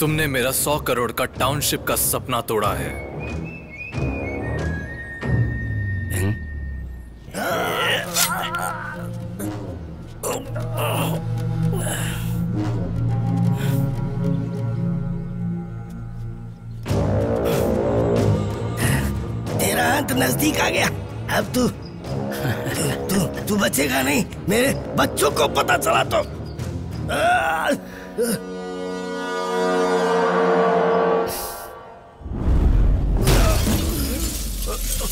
तुमने मेरा सौ करोड़ का टाउनशिप का सपना तोड़ा है। तेरा अंत नज़दीक आ गया। अब तू तू तू तू बचेगा नहीं। मेरे बच्चों को पता चला तो।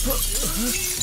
えっ?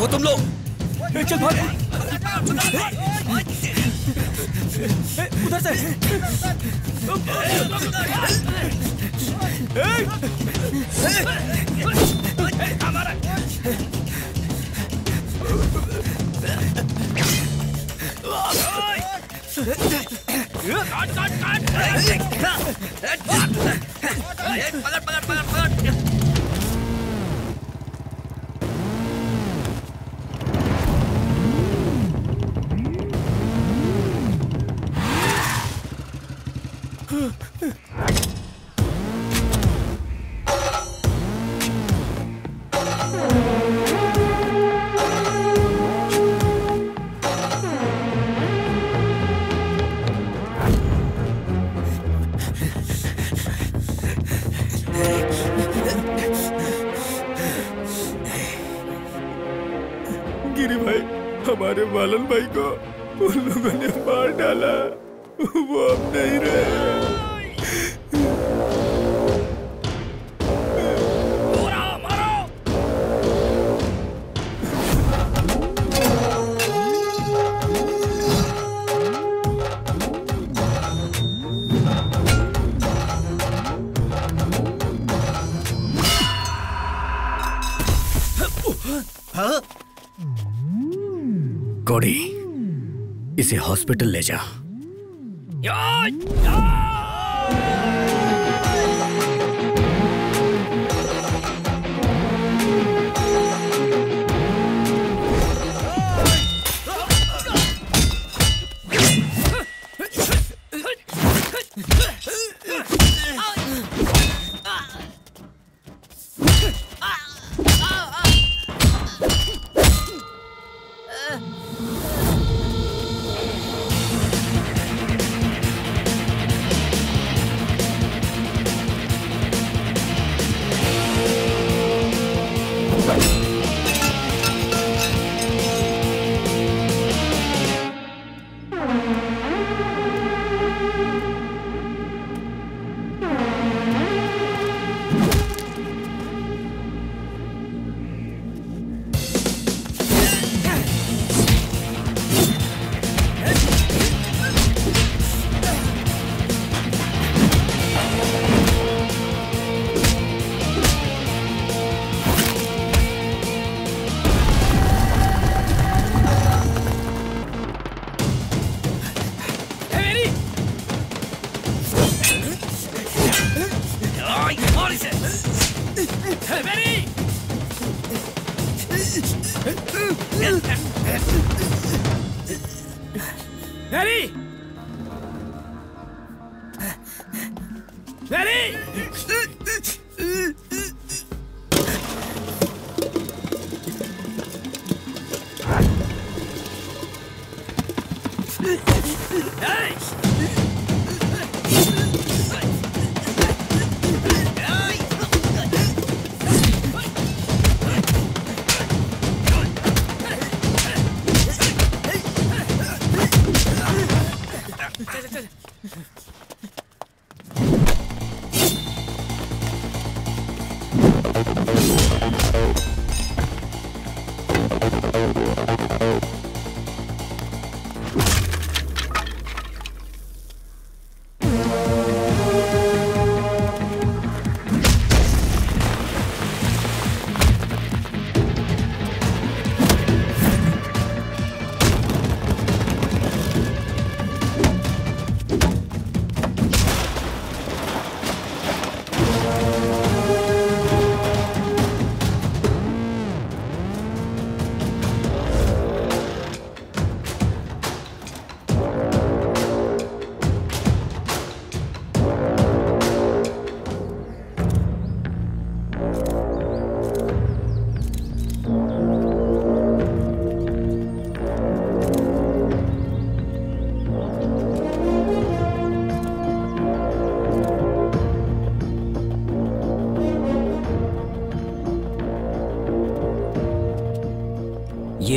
हो तुम लोग। चल भाग। उधर से। काट कोडी इसे हॉस्पिटल ले जा। मैरी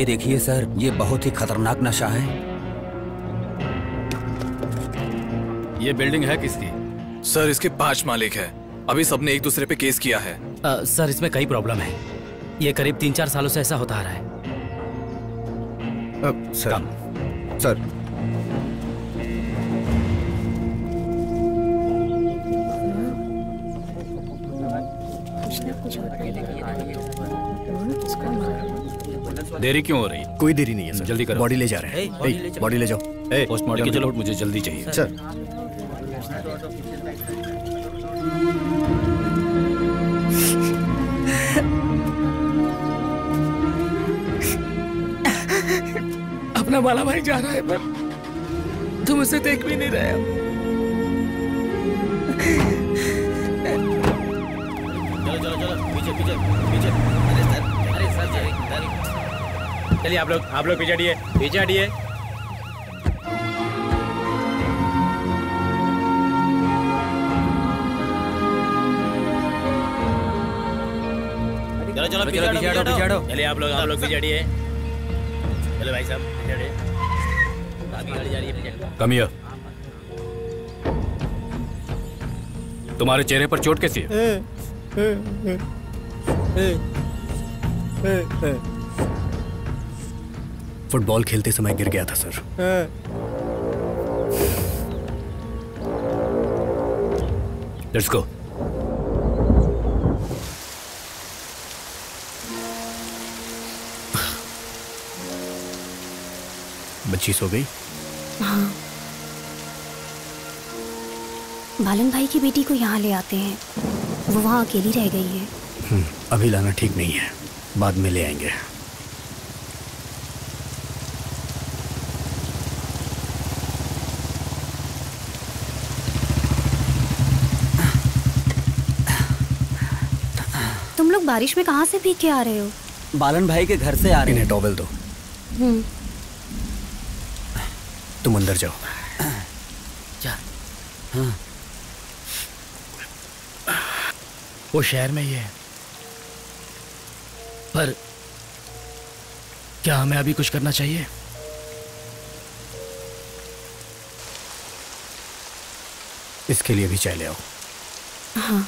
ये देखिए सर ये बहुत ही खतरनाक नशा है। ये बिल्डिंग है किसकी? सर इसके पाँच मालिक है। अभी सबने एक दूसरे पे केस किया है। आ, सर इसमें कई प्रॉब्लम है। ये करीब तीन चार सालों से ऐसा होता आ रहा है। आ, सर। देरी क्यों हो रही कोई देरी नहीं है सर। जल्दी करो। बॉडी ले जा रहे हैं। बॉडी ले जाओ। पोस्टमार्टम लेके चलो। रिपोर्ट मुझे जल्दी चाहिए। सर अपना बाला भाई जा रहा है पर तुम उसे देख भी नहीं रहे हो। चलो चलो चलो। पीछे पीछे पीछे। चलिए आप लोग आप लोग पीछे हटिए पीछे हटिए चलो चलो चलो, पीछे हटो, पीछे हटो। चलिए आप लोग आप लोग पीछे हटिए चलो भाई साहब तुम्हारे चेहरे पर चोट कैसी है? फुटबॉल खेलते समय गिर गया था सर। लेट्स गो बच्ची सो गई। हाँ। बालन भाई की बेटी को यहाँ ले आते हैं। वो वहाँ अकेली रह गई है। हम्म, अभी लाना ठीक नहीं है। बाद में ले आएँगे। बारिश में कहाँ से भीग के आ रहे हो? बालन भाई के घर से आ रहे इन्हें टॉवल दो। हम्म। तुम अंदर जाओ। जा। हाँ। वो शहर में ही है। पर क्या हमें अभी कुछ करना चाहिए? इसके लिए भी चाय ले आओ। हाँ।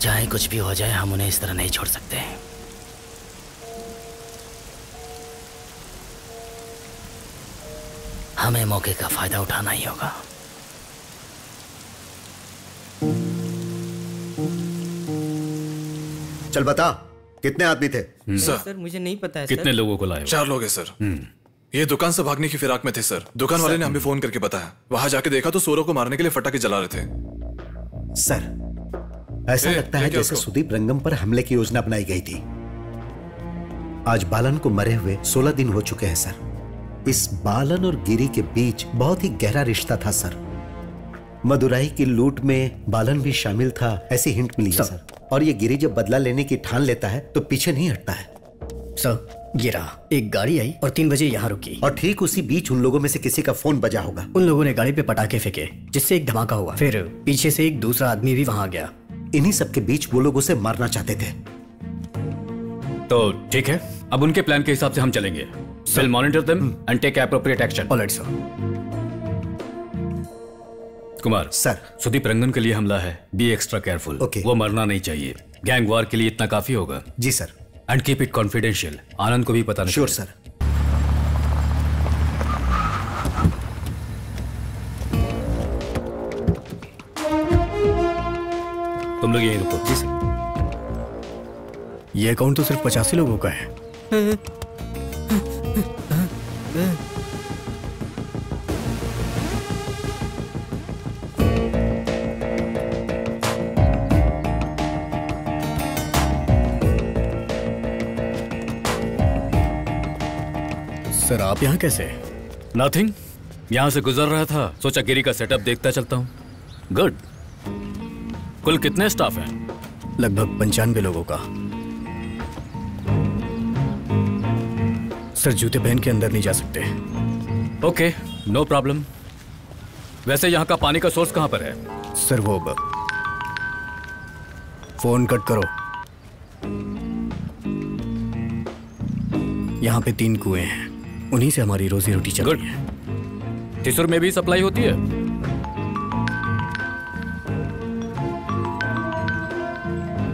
चाहे कुछ भी हो जाए हम उन्हें इस तरह नहीं छोड़ सकते। हमें मौके का फ़ायदा उठाना ही होगा। चल बता कितने आदमी थे? सर मुझे नहीं पता है कितने लोगों को लाए चार लोग हैं सर। ये दुकान से भागने की फिराक में थे सर। दुकान वाले ने हमें फ़ोन करके बताया। वहाँ जाके देखा तो सोरो को मारने के लिए फटाके जला रहे थे। सर ऐसा ए, लगता है जैसे सुदीप रंगम पर हमले की योजना बनाई गई थी। आज बालन को मरे हुए 16 दिन हो चुके हैं सर। इस बालन और गिरी के बीच बहुत ही गहरा रिश्ता था सर। मदुराई की लूट में बालन भी शामिल था ऐसी हिंट मिली है सर। और ये गिरी जब बदला लेने की ठान लेता है तो पीछे नहीं हटता है। सर ये रहा। एक गाड़ी आई और तीन बजे यहाँ रुकी। और ठीक उसी बीच उन लोगों में से किसी का फ़ोन बजा होगा। उन लोगों ने गाड़ी पे पटाखे फेंके जिससे एक धमाका हुआ। फिर पीछे से एक दूसरा आदमी भी वहाँ गया। इन्हीं सब के बीच वो लोग उसे मारना चाहते थे। तो ठीक है अब उनके प्लान के हिसाब से हम चलेंगे। Will monitor them and take appropriate action alright sir Kumar. Sir. Sudeep Rangan के लिए हमला है। Be extra careful Okay. वो मरना नहीं चाहिए। गैंग वार के लिए इतना काफ़ी होगा। जी sir. And keep it confidential Anand को भी पता नहीं श्योर चले। सर तुम लोग यहीं रुको जी ये अकाउंट तो सिर्फ़ पचासी लोगों का है। सर आप यहाँ कैसे नथिंग यहाँ से गुजर रहा था। सोचा गिरी का सेटअप देखता चलता हूँ। गुड कुल कितने स्टाफ हैं? लगभग पंचानवे लोगों का। सर जूते पहन के अंदर नहीं जा सकते। Okay no problem. वैसे यहाँ का पानी का सोर्स कहाँ पर है? सर वो फ़ोन कट करो। यहाँ पे तीन कुएँ हैं। उन्हीं से हमारी रोजी रोटी चल रही है। थिसुर में भी सप्लाई होती है?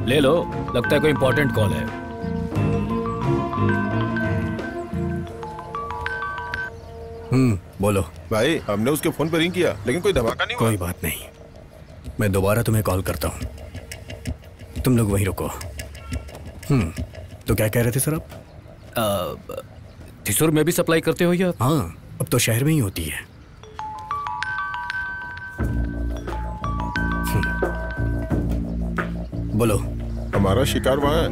ले लो लगता है कोई इंपॉर्टेंट कॉल है। हम्म बोलो। भाई हमने उसके फ़ोन पर रिंग किया लेकिन कोई धमाका नहीं हुआ। कोई बात नहीं। मैं दोबारा तुम्हें कॉल करता हूँ। तुम लोग वहीं रुको। हम्म तो क्या कह रहे थे सर आप? थिसुर में भी सप्लाई करते हो या? हाँ अब तो शहर में ही होती है। हम्म। बोलो। हमारा शिकार वहाँ है।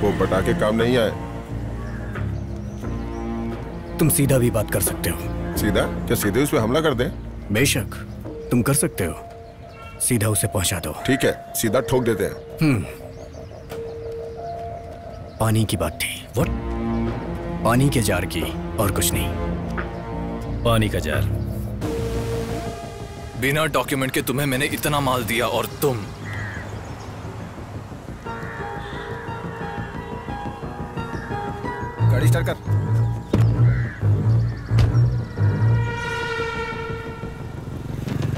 वो पटाखे काम नहीं आए। तुम सीधा भी बात कर सकते हो। सीधा? क्या सीधे उस पर हमला कर दें? बेशक तुम कर सकते हो। सीधा उसे पहुँचा दो। ठीक है सीधा ठोक देते हैं। हम्म। पानी की बात थी। व्हाट पानी के जार की और कुछ नहीं। पानी का जार। बिना डॉक्यूमेंट के तुम्हें मैंने इतना माल दिया और तुम गाड़ी स्टार्ट कर।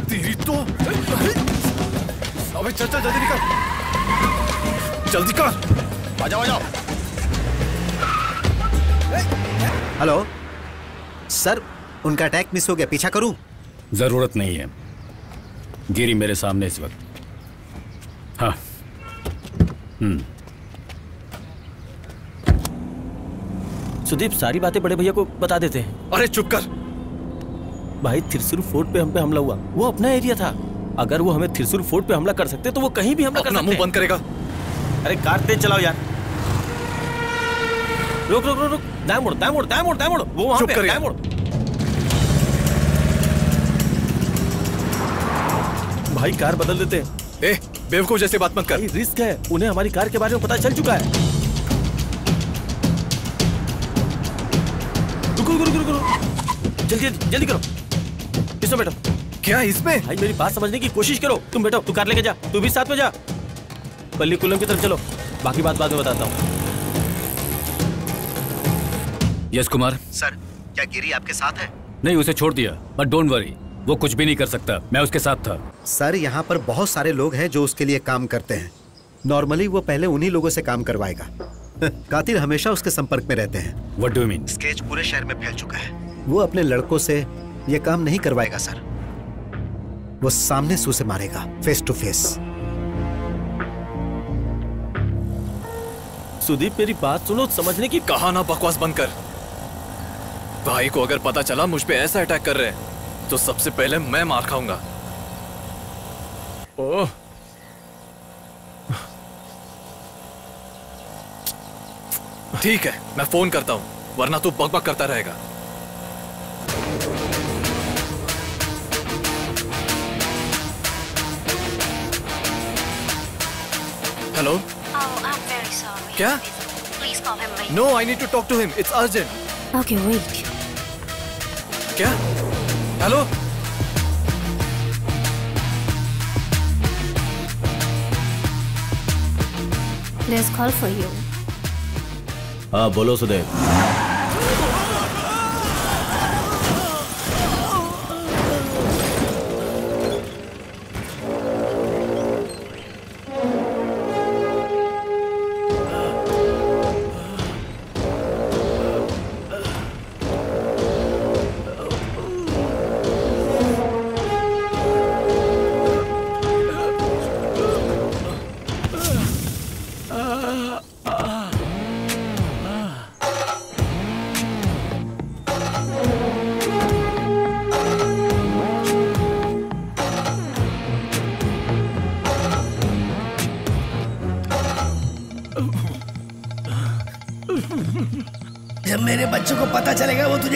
तेरी तो अबे चल चल जल्दी निकल। जल्दी कर। आ जाओ आ जाओ। हेलो? सर उनका अटैक मिस हो गया पीछा करूँ? ज़रूरत नहीं है। गिरी मेरे सामने इस वक्त। हाँ। हम्म। सुदीप सारी बातें बड़े भैया को बता देते हैं। अरे चुप कर। भाई थिरसुर फोर्ट पे हम पे हमला हुआ। वो अपना एरिया था। अगर वो हमें थिरसुर फोर्ट पे हमला कर सकते तो वो कहीं भी हमला कर सकते मुँह बंद करेगा। अरे कार तेज चलाओ यार। रुक रुक रुक रुक। दाएँ मुड़ दाएँ मुड़ दाएँ मुड़ दाएँ मुड़। वो वहाँ पे। दाएँ मुड़। भाई कार बदल देते हैं। ए बेवकूफ़ जैसे बात मत कर। रिस्क है। उन्हें हमारी कार के बारे में पता चल चुका है। रुको रुको रुको रुको जल्दी जल्दी करो। इसमें बैठो। क्या इसमें? भाई मेरी बात समझने की कोशिश करो। तुम बैठो तू कार लेके जा तू भी साथ में जा। पल्ली कुलम की तरफ़ चलो। बाकी बात बाद में बताता हूँ। यस कुमार। सर क्या गिरी आपके साथ है? नहीं उसे छोड़ दिया। बट डोंट वरी वो कुछ भी नहीं कर सकता। मैं उसके साथ था। सर यहाँ पर बहुत सारे लोग हैं जो उसके लिए काम करते हैं। नॉर्मली वो पहले उन्हीं लोगों से काम करवाएगा। कातिल हमेशा उसके संपर्क में रहते हैं। व्हाट डू मीन स्केच पूरे शहर में फैल चुका है। वो अपने लड़कों से ये काम नहीं करवाएगा सर। वो सामने सू से मारेगा फेस टू फेस सुदीप मेरी बात सुनो समझने की कहा ना बकवास बंद कर भाई को अगर पता चला मुझ पे ऐसा अटैक कर रहे हैं तो सबसे पहले मैं मार खाऊँगा। ओह। ठीक है मैं फ़ोन करता हूँ वरना तू बकबक करता रहेगा। हेलो क्या? No I need to talk to him it's urgent okay wait क्या? Hello let's call for you हाँ बोलो सुदेव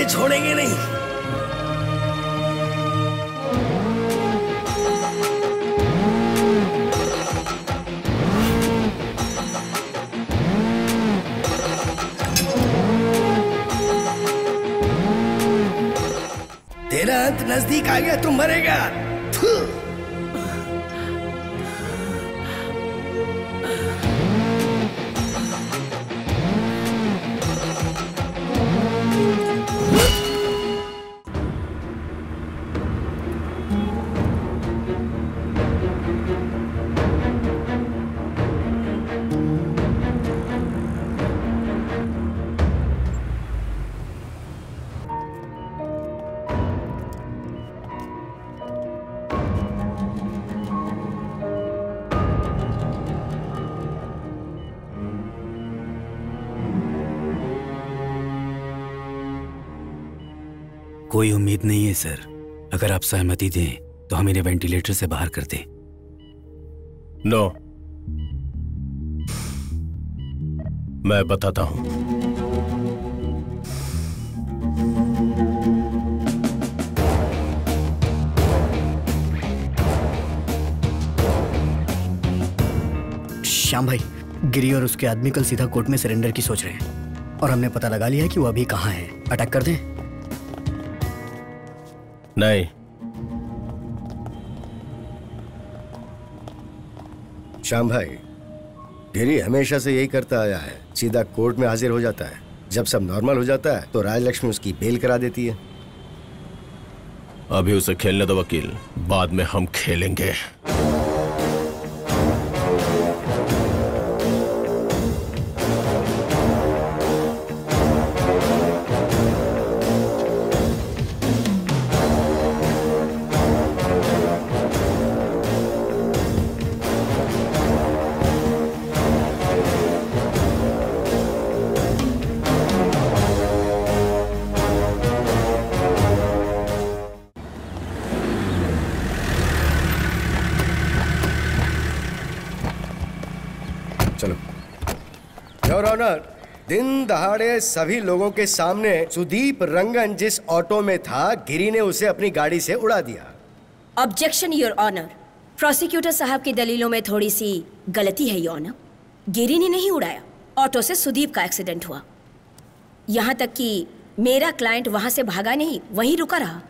छोड़ेंगे नहीं। नहीं सर। अगर आप सहमति दें तो हम इन्हें वेंटिलेटर से बाहर कर दें। No no. मैं बताता हूँ। श्याम भाई गिरी और उसके आदमी कल सीधा कोर्ट में सरेंडर की सोच रहे हैं। और हमने पता लगा लिया है कि वो अभी कहाँ है। अटैक कर दें। नहीं। श्याम भाई गिरी हमेशा से यही करता आया है। सीधा कोर्ट में हाजिर हो जाता है। जब सब नॉर्मल हो जाता है तो राजलक्ष्मी उसकी बेल करा देती है। अभी उसे खेलने दो वकील। बाद में हम खेलेंगे। दहाड़े सभी लोगों के सामने सुदीप रंगन जिस ऑटो में था, गिरी ने उसे अपनी गाड़ी से उड़ा दिया। ऑब्जेक्शन योर ऑनर प्रोसिक्यूटर साहब की दलीलों में थोड़ी सी गलती है योर ऑनर गिरी ने नहीं उड़ाया। ऑटो से सुदीप का एक्सीडेंट हुआ। यहाँ तक कि मेरा क्लाइंट वहाँ से भागा नहीं, वहीं रुका रहा।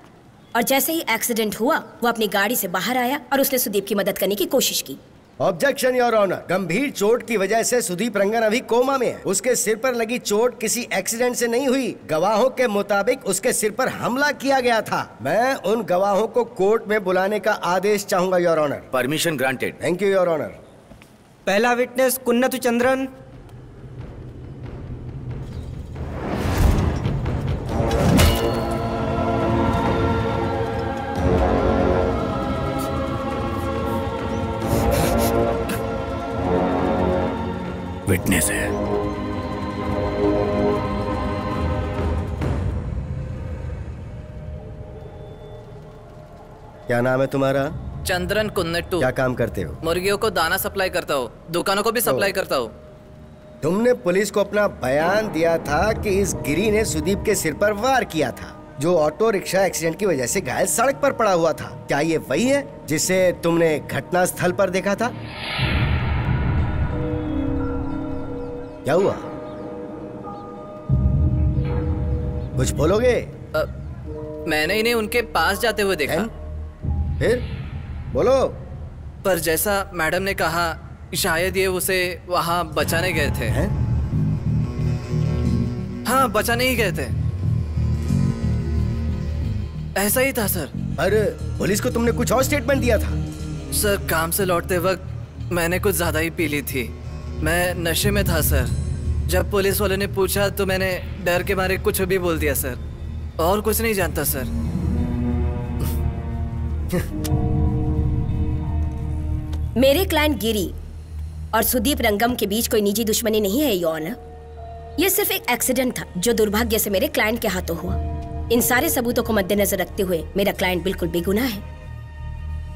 और जैसे ही एक्सीडेंट हुआ, वो अपनी गाड़ी से बाहर आया और उसने सुदीप की मदद करने की कोशिश की। ऑब्जेक्शन योर ऑनर गंभीर चोट की वजह से सुदीप रंगन अभी कोमा में है। उसके सिर पर लगी चोट किसी एक्सीडेंट से नहीं हुई। गवाहों के मुताबिक उसके सिर पर हमला किया गया था। मैं उन गवाहों को कोर्ट में बुलाने का आदेश चाहूँगा your honour permission granted thank you your honour पहला विटनेस कुन्नतु चंद्रन विटनेस है। क्या नाम है तुम्हारा? चंद्रन कुन्नट्टू। क्या काम करते हो? मुर्गियों को दाना सप्लाई करता हूँ। दुकानों को भी सप्लाई करता हूँ। तुमने पुलिस को अपना बयान दिया था कि इस गिरी ने सुदीप के सिर पर वार किया था जो ऑटो रिक्शा एक्सीडेंट की वजह से घायल सड़क पर पड़ा हुआ था। क्या ये वही है जिसे तुमने घटना स्थल पर देखा था? क्या हुआ? कुछ बोलोगे? मैंने इन्हें उनके पास जाते हुए देखा। फिर? बोलो। पर जैसा मैडम ने कहा शायद ये उसे वहाँ बचाने गए थे। हैं? हाँ बचाने ही गए थे। ऐसा ही था सर। पर पुलिस को तुमने कुछ और स्टेटमेंट दिया था। सर काम से लौटते वक्त मैंने कुछ ज़्यादा ही पी ली थी। मैं नशे में था, सर। जब पुलिस वालों ने पूछा तो मैंने डर के मारे कुछ भी बोल दिया, सर। और कुछ नहीं जानता, सर। मेरे क्लाइंट गिरी और सुदीप रंगम के बीच कोई निजी दुश्मनी नहीं है ऑनर ये सिर्फ़ एक एक्सीडेंट था, जो दुर्भाग्य से मेरे क्लाइंट के हाथों हुआ। इन सारे सबूतों को मद्देनजर रखते हुए मेरा क्लाइंट बिल्कुल बेगुनाह है।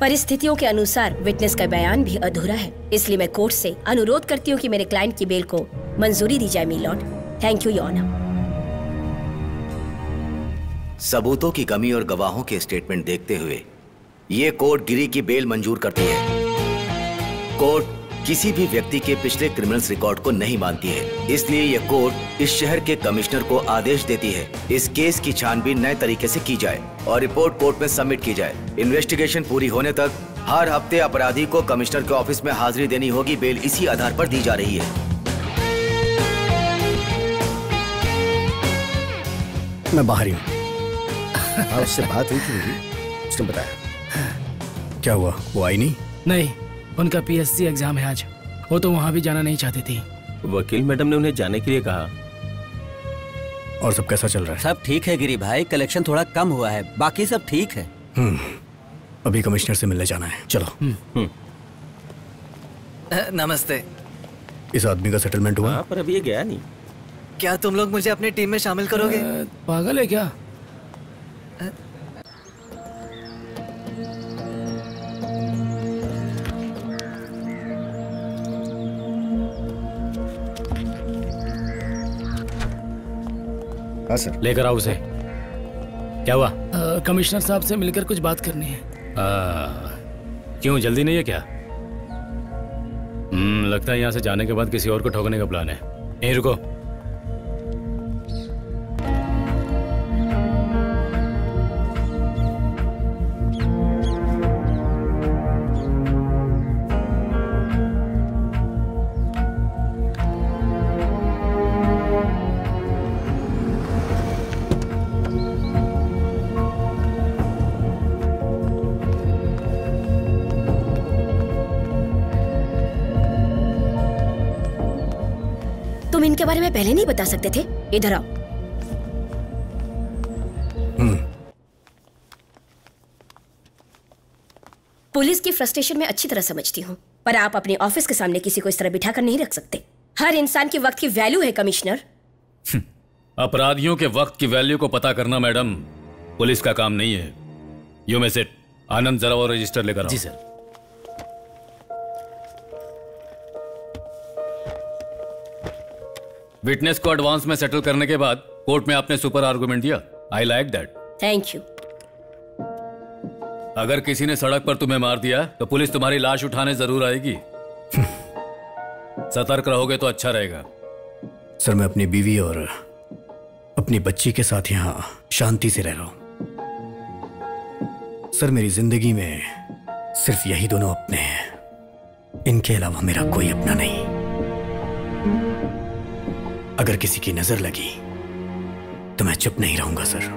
परिस्थितियों के अनुसार विटनेस का बयान भी अधूरा है। इसलिए मैं कोर्ट से अनुरोध करती हूँ कि मेरे क्लाइंट की बेल को मंजूरी दी जाए मी लॉर्ड थैंक यू योना सबूतों की कमी और गवाहों के स्टेटमेंट देखते हुए ये कोर्ट गिरी की बेल मंजूर करती है। कोर्ट किसी भी व्यक्ति के पिछले क्रिमिनल्स रिकॉर्ड को नहीं मानती है। इसलिए यह कोर्ट इस शहर के कमिश्नर को आदेश देती है। इस केस की छानबीन नए तरीके से की जाए और रिपोर्ट कोर्ट में सबमिट की जाए। इन्वेस्टिगेशन पूरी होने तक हर हफ़्ते अपराधी को कमिश्नर के ऑफ़िस में हाजिरी देनी होगी। बेल इसी आधार पर दी जा रही है। मैं बाहर ही हूँ। उससे बात हुई थी उसने बताया। क्या हुआ? वो आई नहीं? नहीं। उनका पीएससी एग्ज़ाम है आज। वो तो वहाँ भी जाना नहीं चाहती थी। वकील मैडम ने उन्हें जाने के लिए कहा। और सब कैसा चल रहा है? सब ठीक है गिरी भाई कलेक्शन थोड़ा कम हुआ है बाकी सब ठीक है। हम्म, अभी कमिश्नर से मिलने जाना है। चलो। नमस्ते। इस आदमी का सेटलमेंट हुआ? पर अभी ये गया नहीं। क्या तुम लोग मुझे अपनी टीम में शामिल करोगे? पागल है क्या? हाँ सर। लेकर आओ उसे। क्या हुआ? कमिश्नर साहब से मिलकर कुछ बात करनी है। आ, क्यों जल्दी नहीं है क्या? हम्म लगता है यहाँ से जाने के बाद किसी और को ठोकने का प्लान है। यहीं रुको। बारे में पहले नहीं बता सकते थे। इधर आओ। पुलिस की फ्रस्ट्रेशन में अच्छी तरह समझती हूँ पर आप अपने ऑफ़िस के सामने किसी को इस तरह बिठा कर नहीं रख सकते। हर इंसान के वक्त की वैल्यू है कमिश्नर। अपराधियों के वक्त की वैल्यू को पता करना मैडम पुलिस का काम नहीं है। यू में सेट आनंद जरा वो रजिस्टर लेकर जी सर। विटनेस को एडवांस में सेटल करने के बाद कोर्ट में आपने सुपर आर्गुमेंट दिया। I like that thank you अगर किसी ने सड़क पर तुम्हें मार दिया तो पुलिस तुम्हारी लाश उठाने ज़रूर आएगी। सतर्क रहोगे तो अच्छा रहेगा। सर मैं अपनी बीवी और अपनी बच्ची के साथ यहाँ शांति से रह रहा हूँ। सर मेरी ज़िंदगी में सिर्फ़ यही दोनों अपने हैं। इनके अलावा मेरा कोई अपना नहीं। अगर किसी की नज़र लगी तो मैं चुप नहीं रहूँगा सर।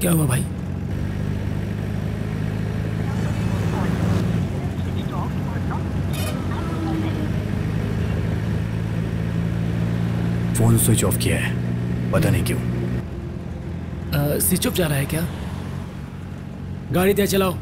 क्या हुआ भाई? फ़ोन स्विच ऑफ़ किया है। पता नहीं क्यों। स्विच ऑफ़ जा रहा है क्या? गाड़ी दे चलाओ।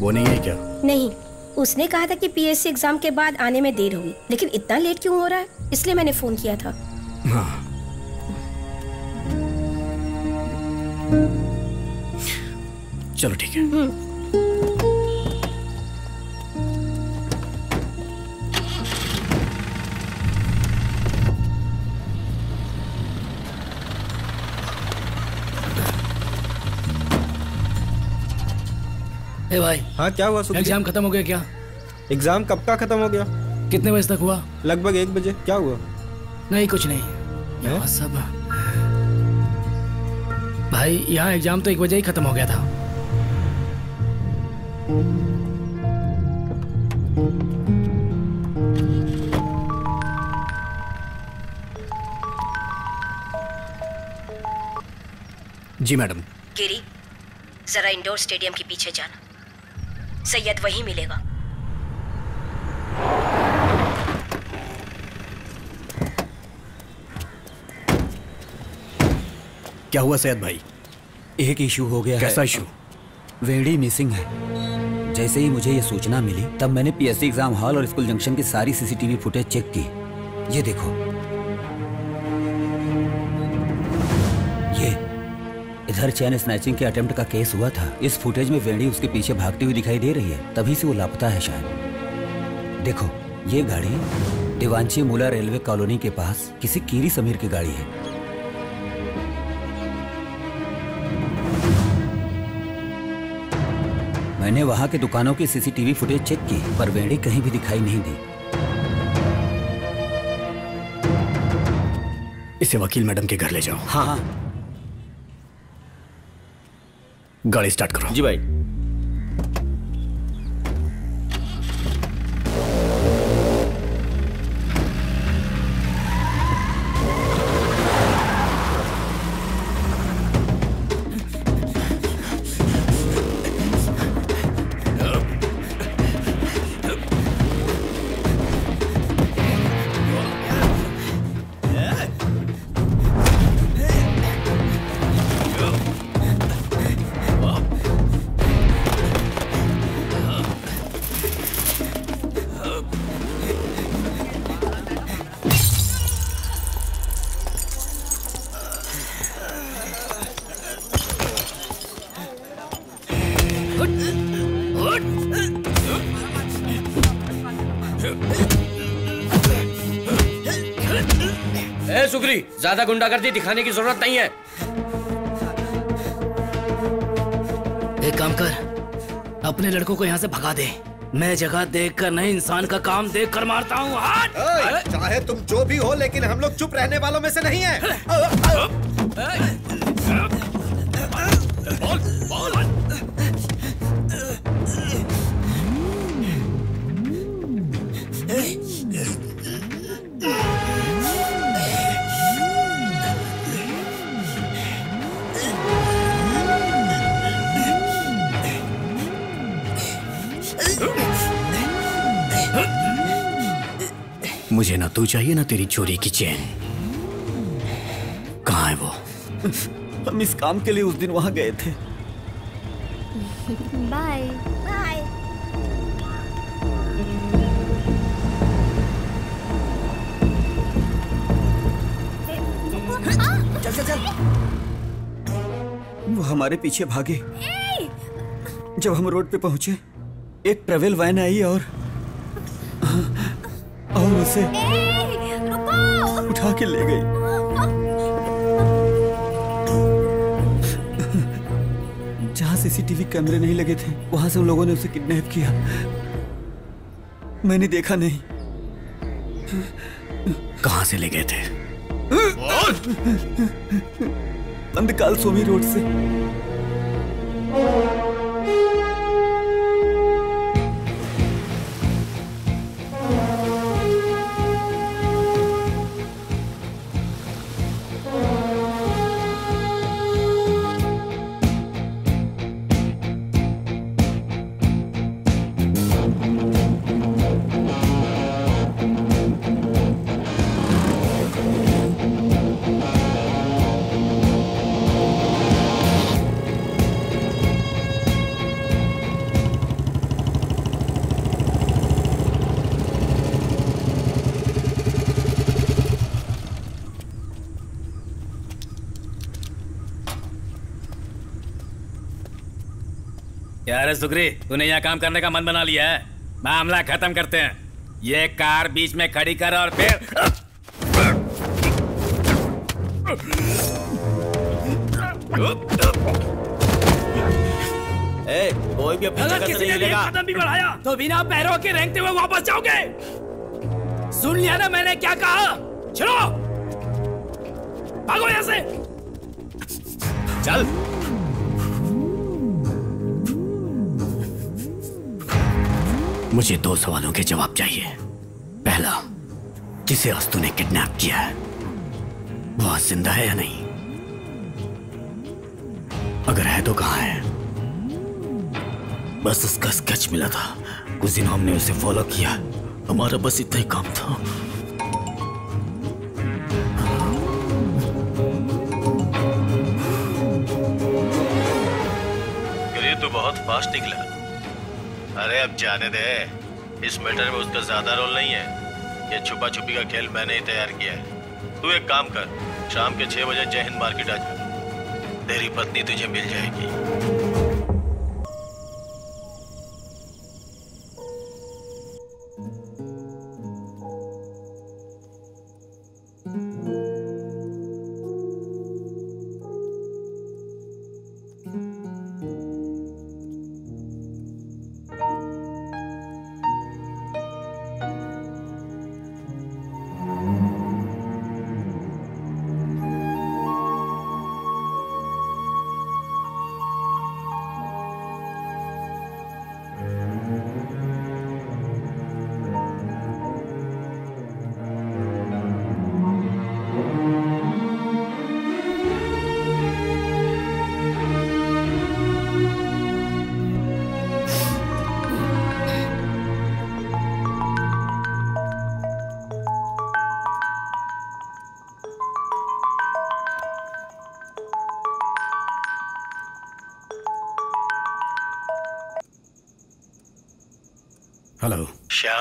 वो नहीं है क्या? नहीं उसने कहा था कि पीएससी एग्ज़ाम के बाद आने में देर होगी लेकिन इतना लेट क्यों हो रहा है? इसलिए मैंने फ़ोन किया था। हाँ। चलो ठीक है। ए भाई। हाँ क्या हुआ? एग्ज़ाम खत्म हो गया क्या? एग्ज़ाम कब का खत्म हो गया? कितने बजे तक हुआ? लगभग एक बजे। क्या हुआ? नहीं कुछ नहीं। यहाँ सब। भाई यहाँ एग्ज़ाम तो एक बजे ही खत्म हो गया था। जी मैडम। गिरी जरा इंडोर स्टेडियम के पीछे जाना। सैयद वहीं मिलेगा। क्या हुआ सैयद भाई? एक इशू हो गया कैसा इशू वेड़ी मिसिंग है। जैसे ही मुझे ये सूचना मिली तब मैंने पीएससी एग्ज़ाम हॉल और स्कूल जंक्शन की सारी सीसीटीवी फुटेज चेक की। ये देखो। ये इधर चैन स्नैचिंग के अटेम्प्ट का केस हुआ था। इस फुटेज में वेड़ी उसके पीछे भागती हुई दिखाई दे रही है। तभी से वो लापता है शायद। देखो ये गाड़ी दिवांची मूला रेलवे कॉलोनी के पास किसी कीरी समीर की गाड़ी है। मैंने वहाँ के दुकानों की सीसीटीवी फुटेज चेक की पर वेड़ी कहीं भी दिखाई नहीं दी। इसे वकील मैडम के घर ले जाओ। हाँ हाँ। गाड़ी स्टार्ट करो। जी भाई। ज़्यादा गुंडागर्दी दिखाने की ज़रूरत नहीं है। एक काम कर अपने लड़कों को यहाँ से भगा दे। मैं जगह देखकर नहीं इंसान का काम देखकर मारता हूँ। चाहे तुम जो भी हो लेकिन हम लोग चुप रहने वालों में से नहीं है। चाहिए ना तेरी चोरी की चेन? कहाँ है वो? हम इस काम के लिए उस दिन वहाँ गए थे। बाय। बाय। चल चल चल। वो हमारे पीछे भागे। जब हम रोड पे पहुँचे एक ट्रेवल वैन आई और उसे उठा के ले गई। जहाँ सीसीटीवी कैमरे नहीं लगे थे वहाँ से उन लोगों ने उसे किडनैप किया। मैंने देखा नहीं। कहाँ से ले गए थे? अंधकाल सोमी रोड से। क्या रे सुग्री तूने यहाँ काम करने का मन बना लिया है। मामला खत्म करते हैं। ये कार बीच में खड़ी कर और फिर ए, कोई भी अपनी अगर किसी नहीं ने एक कदम भी बढ़ाया तो बिना पैरों के रेंगते हुए वापस जाओगे। सुन लिया ना मैंने क्या कहा? चलो भागो यहाँ से। चल। मुझे दो सवालों के जवाब चाहिए। पहला जिसे अस्तु ने किडनैप किया है? वह ज़िंदा है या नहीं? अगर है तो कहाँ है? बस उसका स्केच मिला था। कुछ दिन हमने उसे फॉलो किया। हमारा बस इतना ही काम था। तू बहुत फास्ट निकला। अरे अब जाने दे। इस मैटर में उसका ज़्यादा रोल नहीं है। ये छुपा छुपी का खेल मैंने ही तैयार किया है। तू एक काम कर, शाम के छह बजे जय हिंद मार्केट आ जा। तेरी पत्नी तुझे मिल जाएगी।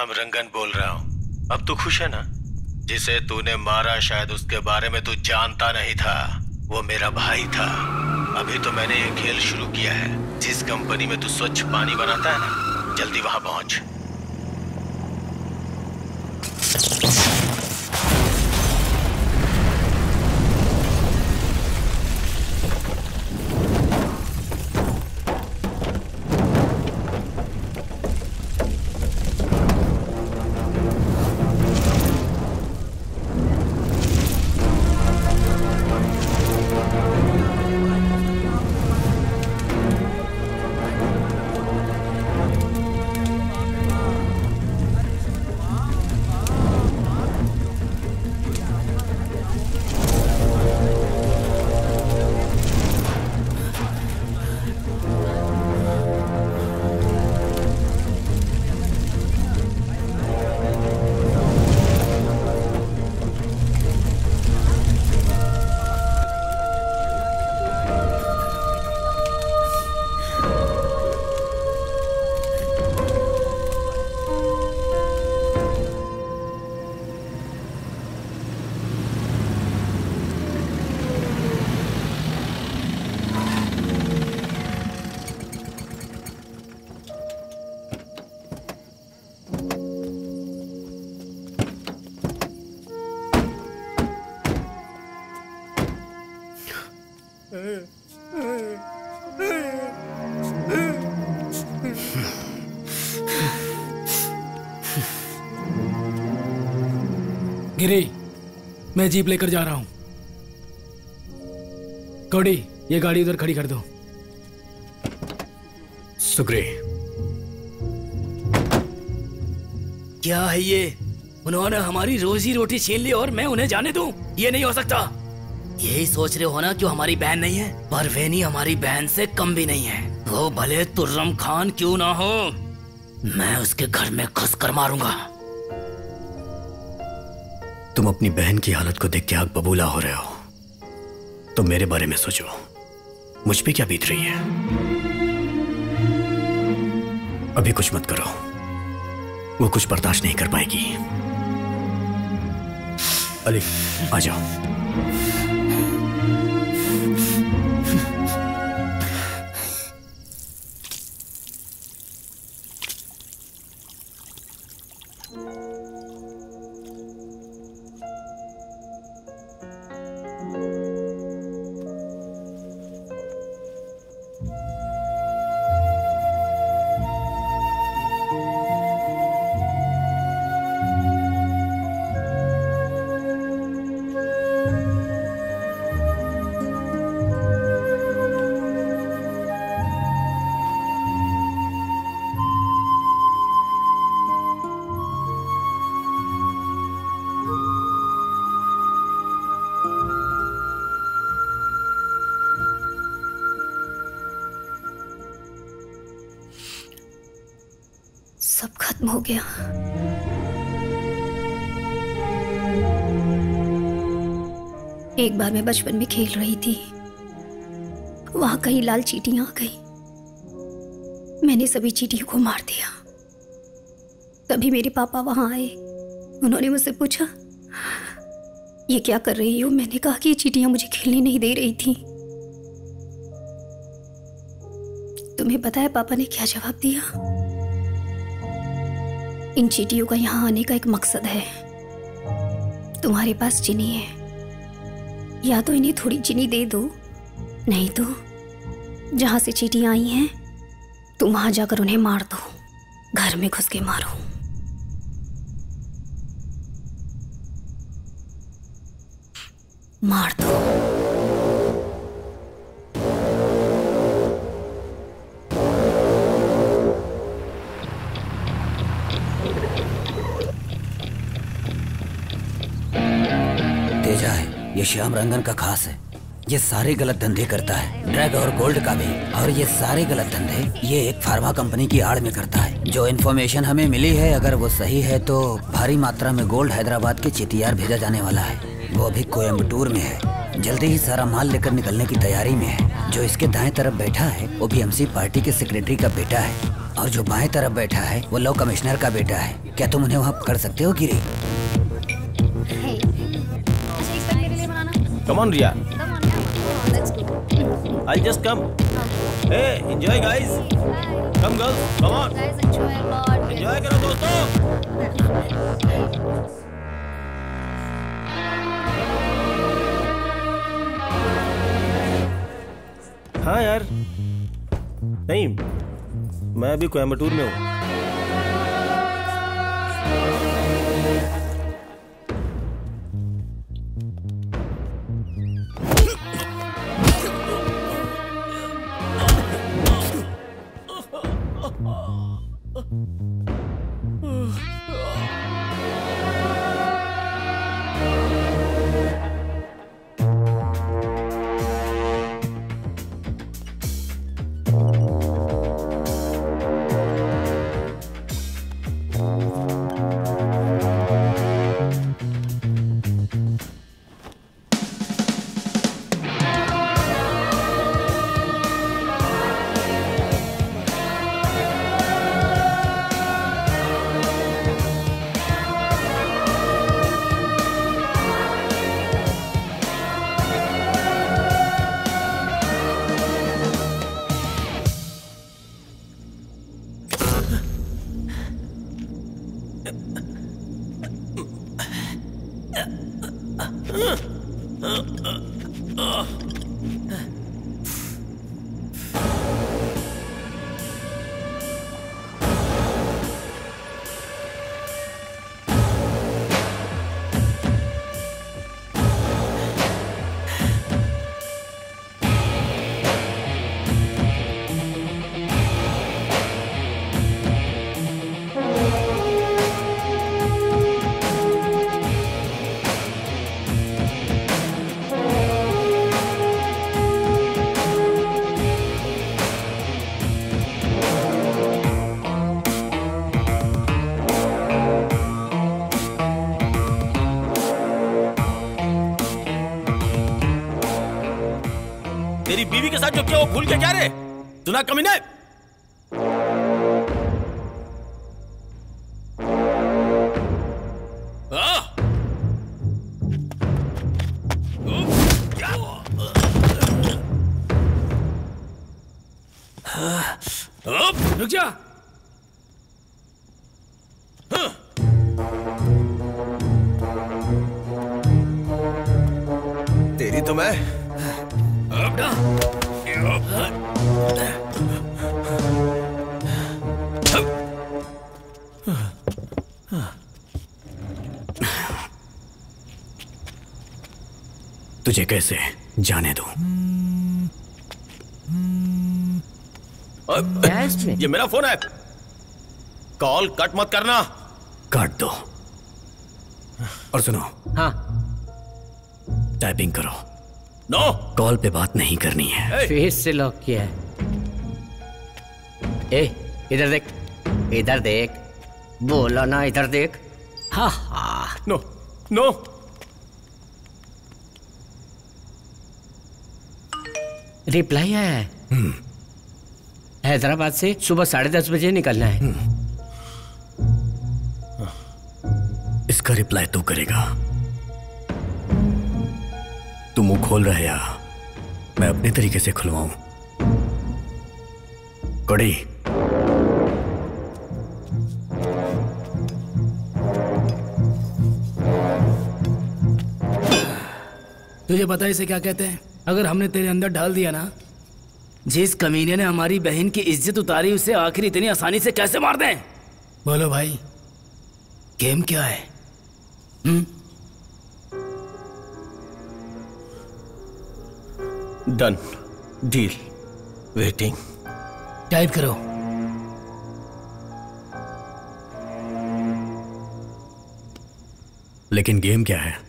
श्याम रंगन बोल रहा हूँ। अब तू खुश है ना? जिसे तूने मारा शायद उसके बारे में तू जानता नहीं था। वो मेरा भाई था। अभी तो मैंने ये खेल शुरू किया है। जिस कंपनी में तू स्वच्छ पानी बनाता है ना, जल्दी वहाँ पहुँच। मैं जीप लेकर जा रहा हूँ। कौड़ी ये गाड़ी उधर खड़ी कर दो। सुग्री। क्या है ये? उन्होंने हमारी रोजी रोटी छीन ली और मैं उन्हें जाने दूँ? ये नहीं हो सकता। यही सोच रहे हो ना क्यों हमारी बहन नहीं है? पर वेनी हमारी बहन से कम भी नहीं है। वो भले तुर्रम खान क्यों ना हो मैं उसके घर में घुस कर मारूँगा। तुम अपनी बहन की हालत को देख के आग बबूला हो रहे हो। तो मेरे बारे में सोचो। मुझ पे क्या बीत रही है? अभी कुछ मत करो। वो कुछ बर्दाश्त नहीं कर पाएगी। अली, आ जाओ। बार मैं बचपन में खेल रही थी। वहाँ कहीं लाल चीटियाँ आ गई। मैंने सभी चीटियों को मार दिया। तभी मेरे पापा वहाँ आए। उन्होंने मुझसे पूछा, ये क्या कर रही हो? मैंने कहा कि ये चीटियाँ मुझे खेलने नहीं दे रही थी। तुम्हें पता है पापा ने क्या जवाब दिया? इन चीटियों का यहाँ आने का एक मकसद है। तुम्हारे पास चीनी है। या तो इन्हें थोड़ी चीनी दे दो। नहीं तो जहाँ से चीटियाँ आई हैं, तुम वहाँ जाकर उन्हें मार दो। घर में घुस के मारो। मार दो। श्याम रंगन का खास है। ये सारे गलत धंधे करता है। ड्रग और गोल्ड का भी। और ये सारे गलत धंधे ये एक फार्मा कंपनी की आड़ में करता है। जो इन्फॉर्मेशन हमें मिली है, अगर वो सही है तो भारी मात्रा में गोल्ड हैदराबाद के चितियार भेजा जाने वाला है। वो अभी कोयम्बटूर में है। जल्दी ही सारा माल लेकर निकलने की तैयारी में है। जो इसके दाएँ तरफ़ बैठा है, वो बीएमसी पार्टी के सेक्रेटरी का बेटा है। और जो बाएँ तरफ़ बैठा है, वो लॉ कमिश्नर का बेटा है। क्या तुम उन्हें वहाँ पकड़ सकते हो, गिरी? Come on, Ria. I'll just come. Hey, enjoy, guys. Come, girls. Come on. guys Enjoy करो दोस्तों. हाँ यार नहीं मैं अभी कोयम्बटूर में हूँ बीवी के साथ जो किया वो भूल के क्या रे? सुना कमीने कैसे जाने दो। ये मेरा फ़ोन है। कॉल कट मत करना। काट दो। और सुनो। हाँ। टाइपिंग करो। नो। कॉल पे बात नहीं करनी है। फेस से लॉक किया है। ए इधर देख। इधर देख। बोलो ना इधर देख। हा हा। नो। नो। रिप्लाई आया है। हैदराबाद से सुबह साढ़े दस बजे निकलना है। इसका रिप्लाई तू करेगा। तू मुँह खोल रहा है या? मैं अपने तरीके से खुलवाऊं। कड़ी। तुझे पता है इसे क्या कहते हैं? अगर हमने तेरे अंदर डाल दिया ना जिस कमीने ने हमारी बहन की इज़्ज़त उतारी उसे आखिर इतनी आसानी से कैसे मार दें? बोलो भाई गेम क्या है? Hmm? Done deal waiting type करो। लेकिन गेम क्या है?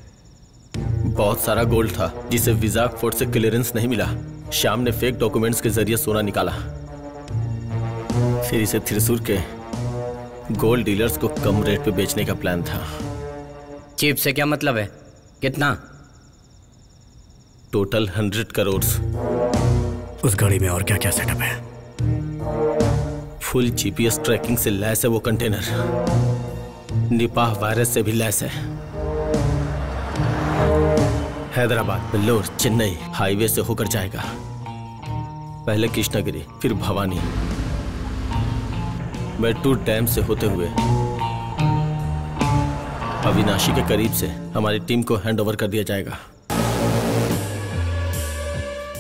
बहुत सारा गोल्ड था जिसे विजाक फोर्ट से क्लियरेंस नहीं मिला। श्याम ने फेक डॉक्यूमेंट्स के ज़रिए सोना निकाला। फिर इसे थ्रिसूर के गोल्ड डीलर्स को कम रेट पे बेचने का प्लान था। चीप से क्या मतलब है? कितना? टोटल हंड्रेड करोड़ उस गाड़ी में और क्या क्या सेटअप है? फुल जीपीएस ट्रैकिंग से लैस है वो कंटेनर निपाह वायरस से भी लैस है। हैदराबाद बेल्लोर चेन्नई हाईवे से होकर जाएगा। पहले कृष्णागिरी फिर भवानी। मेट्टूर डैम से होते हुए अविनाशी के करीब से हमारी टीम को हैंड ओवर कर दिया जाएगा।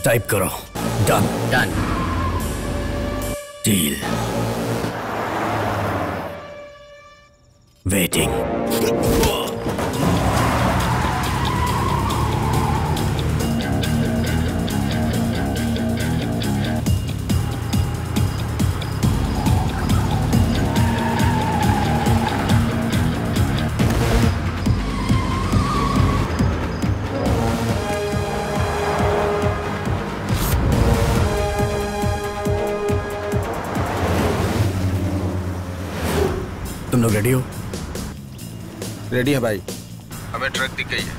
टाइप करो। Done. Done. Deal. Waiting. Ready हो। रेडी है भाई। हमें ट्रक दिख गई है।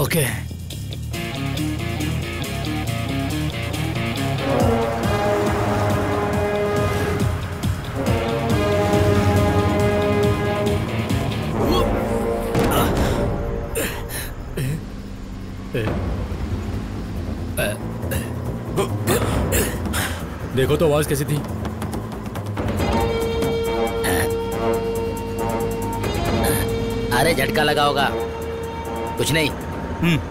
ओके। देखो तो आवाज़ कैसी थी। झटका लगा होगा। कुछ नहीं। पकड़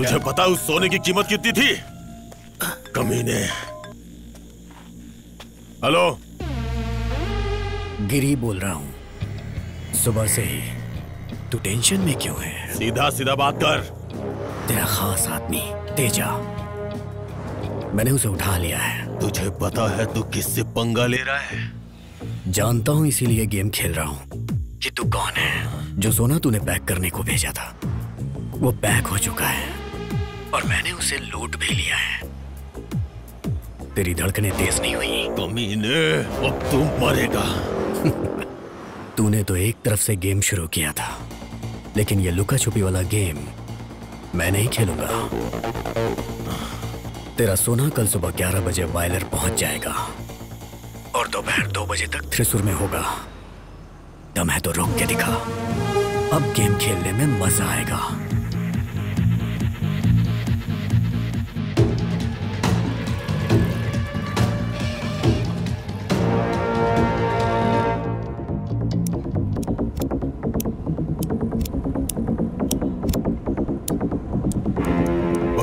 तुझे पता उस सोने की कीमत कितनी थी? कमीने हेलो? गिरी बोल रहा हूँ। सुबह से ही। तू टेंशन में क्यों है? सीधा सीधा बात कर। तेरा खास आदमी तेजा। मैंने उसे उठा लिया है। तुझे पता है तू किससे पंगा ले रहा है? जानता हूँ इसीलिए गेम खेल रहा हूँ कि तू कौन है? जो सोना तूने पैक करने को भेजा था वो पैक हो चुका है। और मैंने उसे लूट भी लिया है। तेरी धड़कनें तेज नहीं हुई। कमीने अब तू मरेगा। तूने तो एक तरफ़ से गेम शुरू किया था लेकिन ये लुका छुपी वाला गेम मैं नहीं खेलूँगा। तेरा सोना कल सुबह 11 बजे वायलर पहुँच जाएगा। और दोपहर दो बजे तक त्रिशूर में होगा। दम है तो रोक के दिखा। अब गेम खेलने में मज़ा आएगा।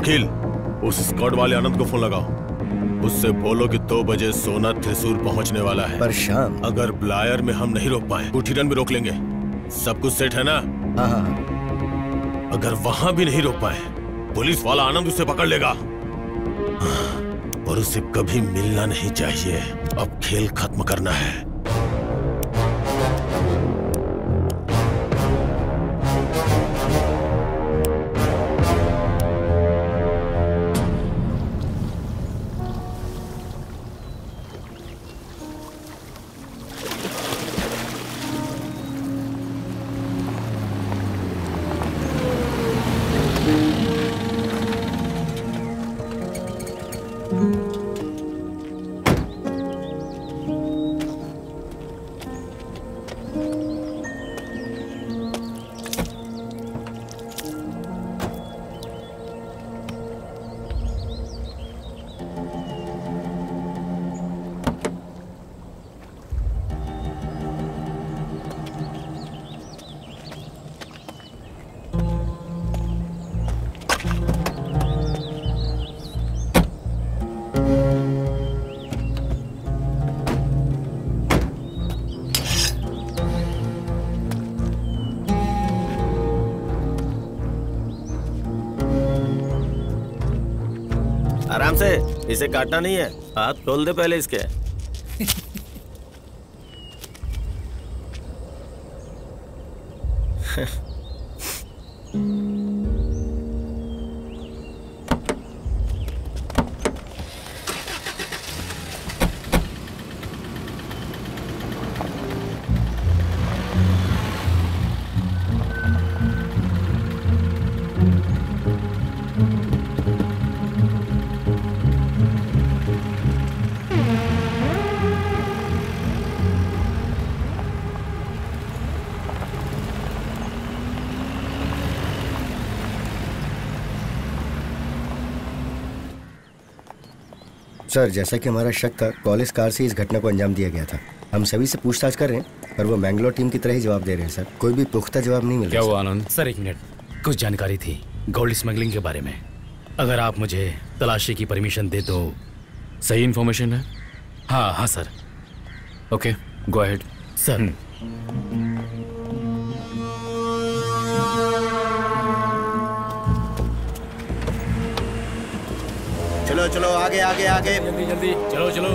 वकील उस स्क्वाड वाले आनंद को फ़ोन लगाओ। उससे बोलो कि दो बजे सोना त्रिशूर पहुँचने वाला है। पर शाम। अगर ब्लायर में हम नहीं रोक पाए कुठी रन में रोक लेंगे। सब कुछ सेट है ना? हाँ हाँ। अगर वहाँ भी नहीं रोक पाए पुलिस वाला आनंद उसे पकड़ लेगा। और उसे कभी मिलना नहीं चाहिए। अब खेल खत्म करना है। इसे काटना नहीं है। हाथ खोल दे पहले इसके। सर जैसा कि हमारा शक था कॉलेज कार से इस घटना को अंजाम दिया गया था। हम सभी से पूछताछ कर रहे हैं पर वो मैंगलोर टीम की तरह ही जवाब दे रहे हैं सर। कोई भी पुख्ता जवाब नहीं मिल क्या रहा हुआ आनंद? सर एक मिनट। कुछ जानकारी थी गोल्ड स्मगलिंग के बारे में। अगर आप मुझे तलाशी की परमिशन दे तो सही इन्फॉर्मेशन है? हाँ हाँ sir. Okay go ahead sir चलो चलो आगे आगे आगे। जल्दी जल्दी। चलो चलो।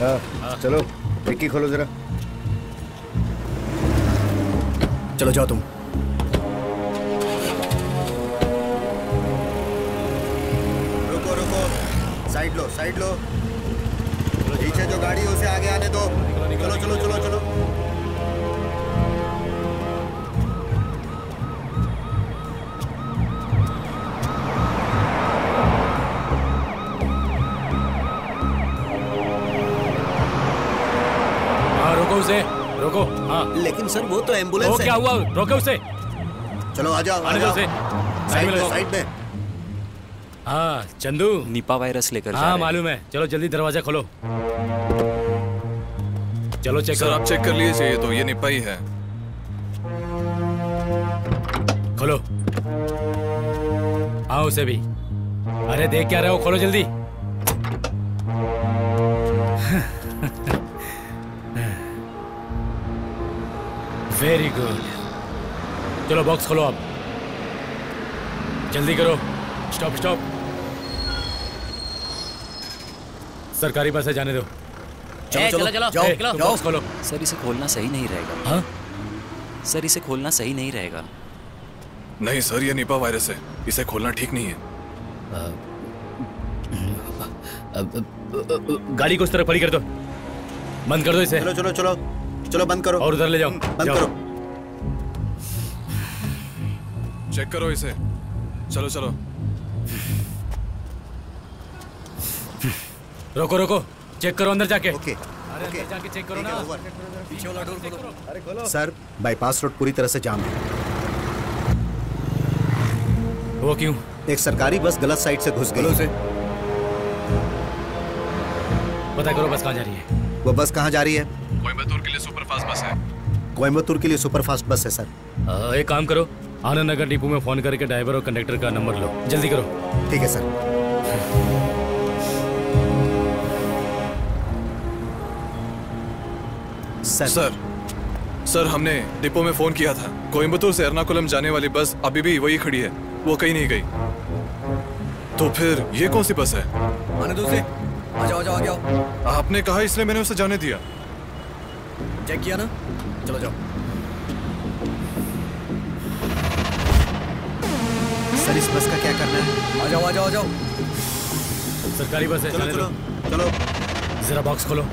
हाँ चलो डिक्की खोलो जरा। चलो जाओ तुम। रुको रुको। साइड लो साइड लो। पीछे जो गाड़ी है उसे आगे आने दो। चलो चलो चलो चलो। रोको उसे? रोको हाँ। लेकिन सर वो तो वो एंबुलेंस क्या हुआ? रोको उसे। चलो आ जाओ आ आने दो जाओ। उसे। साइड में साइड में। हाँ चंदू। निपा वायरस लेकर हाँ मालूम है। चलो जल्दी दरवाज़ा खोलो। चलो चेक सर आप चेक कर लीजिए ये तो ये निपा ही है। खोलो। हाँ उसे भी। अरे देख क्या रहे हो? खोलो जल्दी। वेरी गुड चलो बॉक्स खोलो अब। जल्दी करो। स्टॉप स्टॉप सरकारी बस है जाने दो। ए, चलो, चलो, जाओ। तुम बॉक्स खोलो। सर इसे खोलना सही नहीं रहेगा। हाँ? सर इसे खोलना सही नहीं रहेगा। नहीं सर ये निपा वायरस है। इसे खोलना ठीक नहीं है। गाड़ी को उस तरफ़ खड़ी कर दो। बंद कर दो इसे। चलो चलो चलो। चलो बंद करो। और उधर ले जाओ। बंद जाओ। करो। चेक करो इसे। चलो चलो। रोको रोको। चेक करो अंदर जाके। ओके। अरे जाके चेक करो ना। पीछे वाला डोर खोलो। अरे खोलो। सर बाईपास रोड पूरी तरह से जाम है। वो क्यों? एक सरकारी बस गलत साइड से घुस गई। से पता करो बस कहाँ जा रही है। वो बस कहाँ जा रही है? कोयम्बतूर के लिए सुपरफास्ट बस है। कोयम्बतूर के लिए सुपरफास्ट बस है सर। आ, एक काम करो आनंद नगर डिपो में फ़ोन करके ड्राइवर और कंडक्टर का नंबर लो। जल्दी करो। ठीक है सर। सर। सर सर हमने डिपो में फ़ोन किया था। कोयम्बतूर से एर्नाकुलम जाने वाली बस अभी भी वही खड़ी है। वो कहीं नहीं गई। तो फिर ये कौन सी बस है? आने दो उसे। आ जाओ आ जाओ जाओ आपने कहा इसलिए मैंने उसे जाने दिया। चेक किया ना? चलो जाओ। सर इस बस का क्या करना है? आ जाओ आ जाओ आ जाओ सरकारी बस है चलो जाने चलो चलो। जरा बॉक्स खोलो।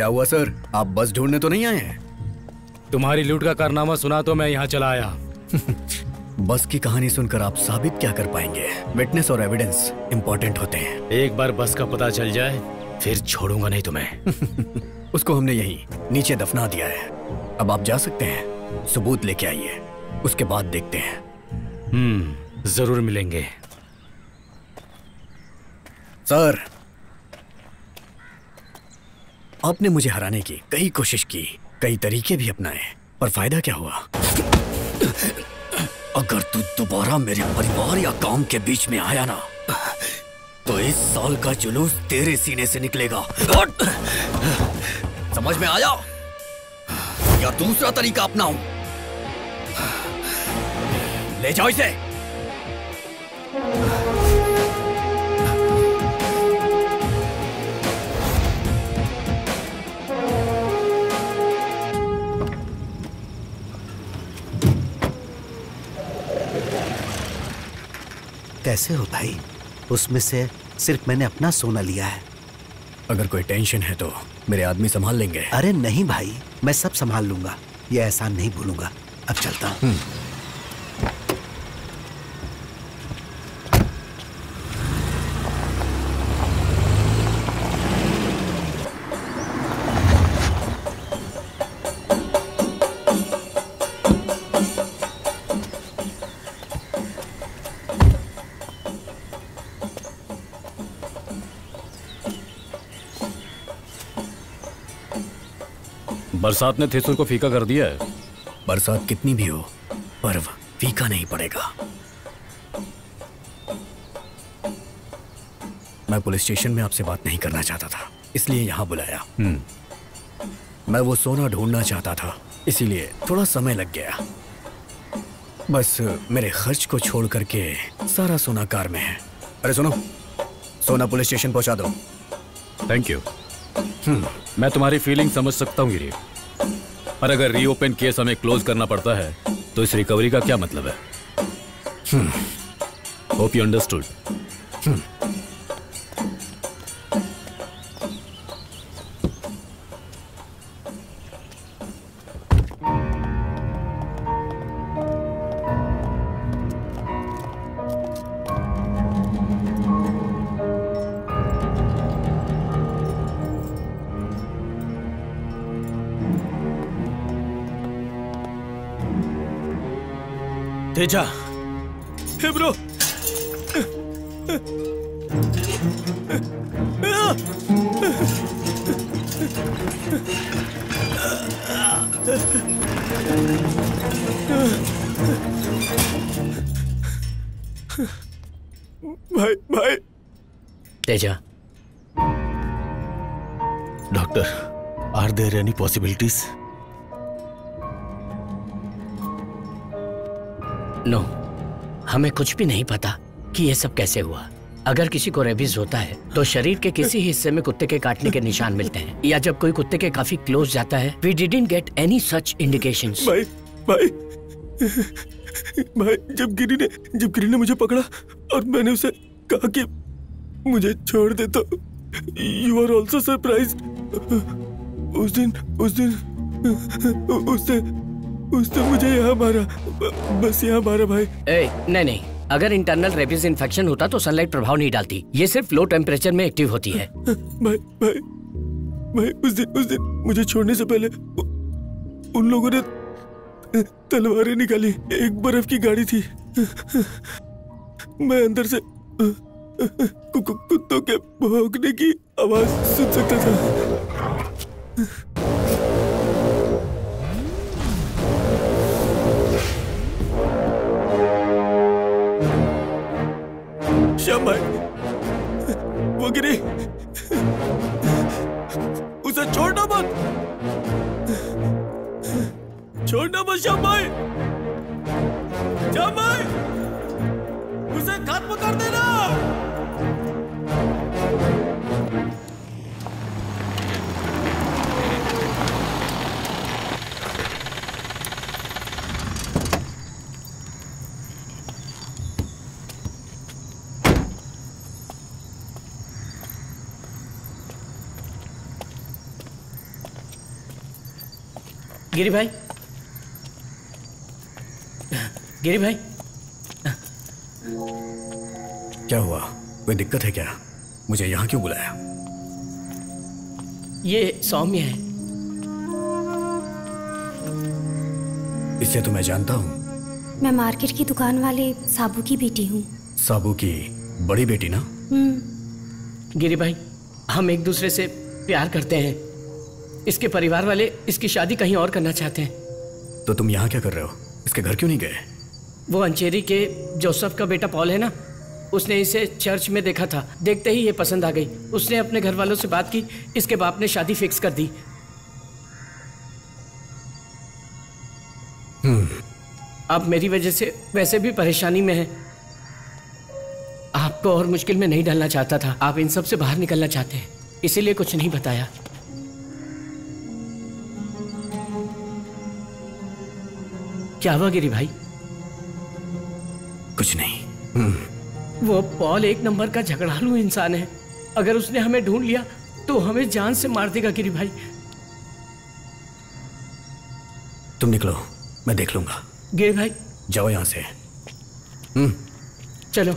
क्या हुआ सर? आप बस ढूँढने तो नहीं आए हैं? तुम्हारी लूट का कारनामा सुना तो मैं यहाँ चला आया। बस की कहानी सुनकर आप साबित क्या कर पाएँगे? विटनेस और एविडेंस इंपॉर्टेंट होते हैं। एक बार बस का पता चल जाए फिर छोड़ूँगा नहीं तुम्हें। उसको हमने यही नीचे दफना दिया है। अब आप जा सकते हैं सबूत लेके आइए। उसके बाद देखते हैं। हम्म ज़रूर मिलेंगे। सर आपने मुझे हराने की कई कोशिश की, कई तरीके भी अपनाए, पर फ़ायदा क्या हुआ? अगर तू दोबारा मेरे परिवार या काम के बीच में आया ना तो इस साल का जुलूस तेरे सीने से निकलेगा। समझ में आया? या दूसरा तरीका अपनाऊं? ले जाओ इसे! कैसे हो भाई? उसमें से सिर्फ़ मैंने अपना सोना लिया है। अगर कोई टेंशन है तो मेरे आदमी संभाल लेंगे। अरे नहीं भाई मैं सब संभाल लूँगा। ये एहसान नहीं भूलूँगा। अब चलता हूँ। बरसात ने थेसुर को फीका कर दिया है। बरसात कितनी भी हो पर्व फीका नहीं पड़ेगा। मैं पुलिस स्टेशन में आपसे बात नहीं करना चाहता था इसलिए यहाँ बुलाया। मैं वो सोना ढूंढना चाहता था इसीलिए थोड़ा समय लग गया। बस मेरे खर्च को छोड़ करके सारा सोना कार में है। अरे सुनो सोना पुलिस स्टेशन पहुँचा दो। थैंक यू मैं तुम्हारी फीलिंग समझ सकता हूँ गिरी पर अगर रीओपन केस हमें क्लोज करना पड़ता है तो इस रिकवरी का क्या मतलब है? Hope you understood Teja hey bro. भाई भाई। Teja. Doctor are there any possibilities no, हमें कुछ भी नहीं पता कि ये सब कैसे हुआ। अगर किसी को रेबीज होता है तो शरीर के किसी हिस्से में कुत्ते के काटने के निशान मिलते हैं, या जब कोई कुत्ते के काफ़ी क्लोज जाता है we didn't get any such indications भाई भाई भाई, जब गिरी ने, जब गिरी ने मुझे पकड़ा और मैंने उसे कहा कि मुझे छोड़ दे तो यू आर ऑल्सो सरप्राइज़ उस दिन उस दिन उसने उसने मुझे यहाँ मारा। बस यहाँ मारा भाई। ए, नहीं नहीं। अगर इंटरनल रेबीज इन्फेक्शन होता तो सनलाइट प्रभाव नहीं डालती। ये सिर्फ़ लो टेम्परेचर में एक्टिव होती है। भाई भाई भाई उस दिन उस दिन मुझे छोड़ने से पहले उन लोगों ने तलवारें निकाली। एक बर्फ़ की गाड़ी थी। मैं अंदर से कुत्तों के भौंकने की आवाज़ सुन सकता था। गिरी उसे छोड़ना मत। छोड़ना मत श्याम भाई श्याम भाई उसे खत्म कर देना। गिरी भाई। गिरी भाई। क्या हुआ? कोई दिक्कत है क्या? मुझे यहाँ क्यों बुलाया? ये सौम्य है। इससे तो मैं जानता हूँ। मैं मार्केट की दुकान वाले साबू की बेटी हूँ। साबू की बड़ी बेटी ना? गिरी भाई हम एक दूसरे से प्यार करते हैं। इसके परिवार वाले इसकी शादी कहीं और करना चाहते हैं। तो तुम यहाँ क्या कर रहे हो? इसके घर क्यों नहीं गए? वो अंचेरी के जोसफ का बेटा पॉल है ना? उसने इसे चर्च में देखा था। देखते ही ये पसंद आ गई। उसने अपने घर वालों से बात की। इसके बाप ने शादी फिक्स कर दी। आप मेरी वजह से वैसे भी परेशानी में हैं। आपको और मुश्किल में नहीं डालना चाहता था। आप इन सबसे बाहर निकलना चाहते हैं। इसीलिए कुछ नहीं बताया। क्या हुआ गिरी भाई? कुछ नहीं। वो पॉल एक नंबर का झगड़ालू इंसान है। अगर उसने हमें ढूंढ लिया तो हमें जान से मार देगा गिरी भाई। तुम निकलो मैं देख लूँगा। गिरी भाई। जाओ यहाँ से। हम्म। चलो।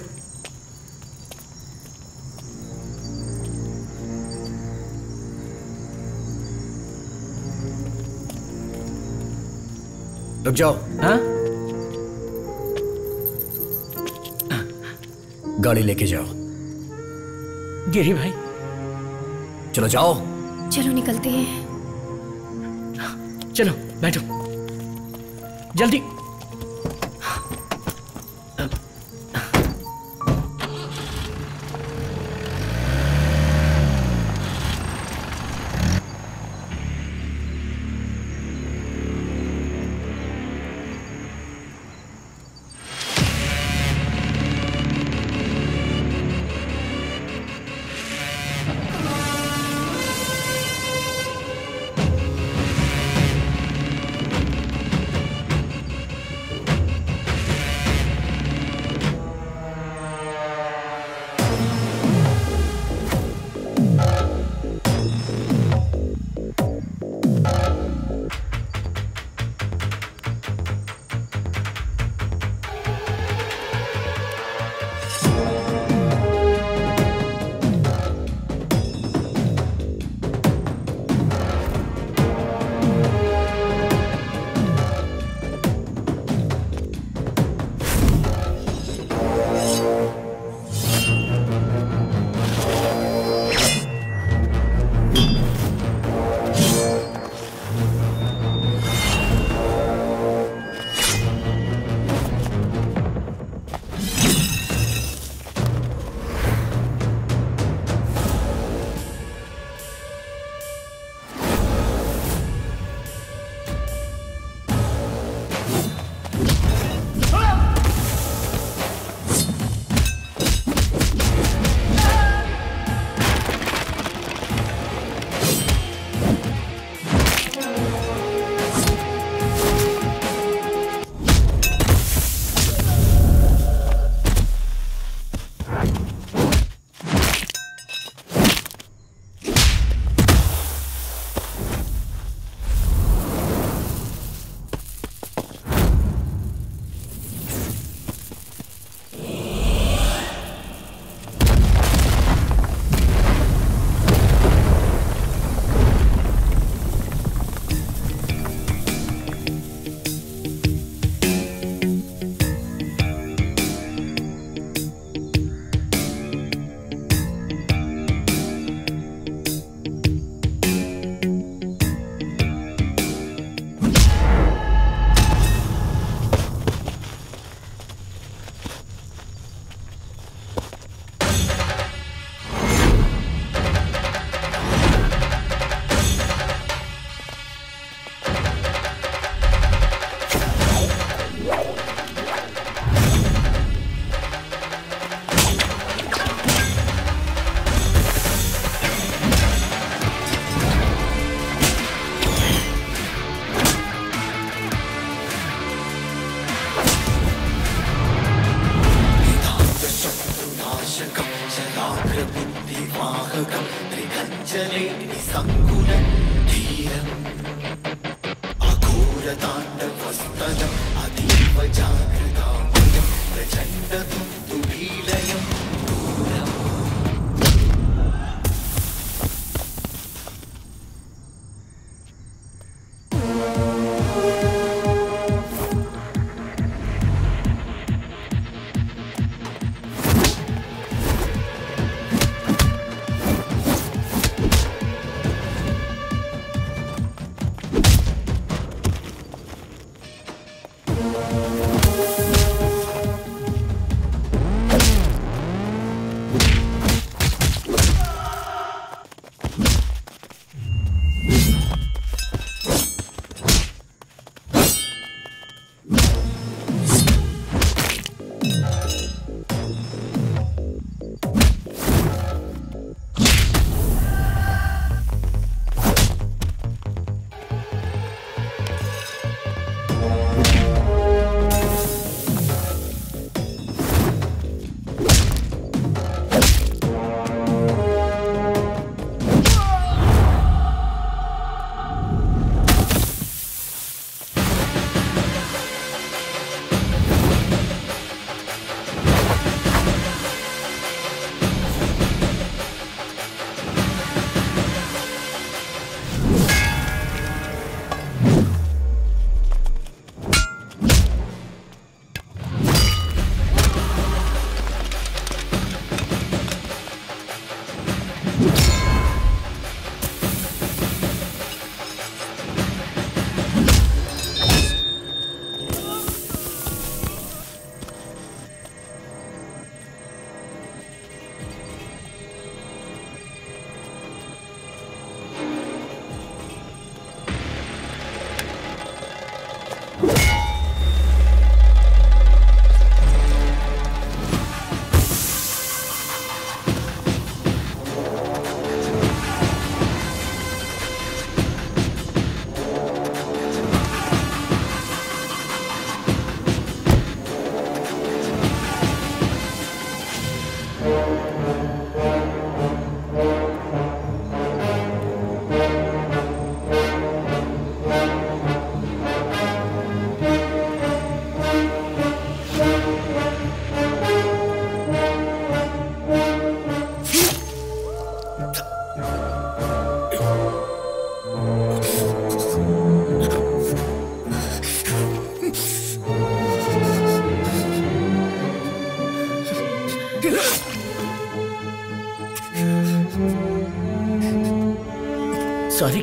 रुक जाओ। हाँ? गाड़ी लेके जाओ। गिरी भाई। चलो जाओ। चलो निकलते हैं। चलो बैठो। जल्दी।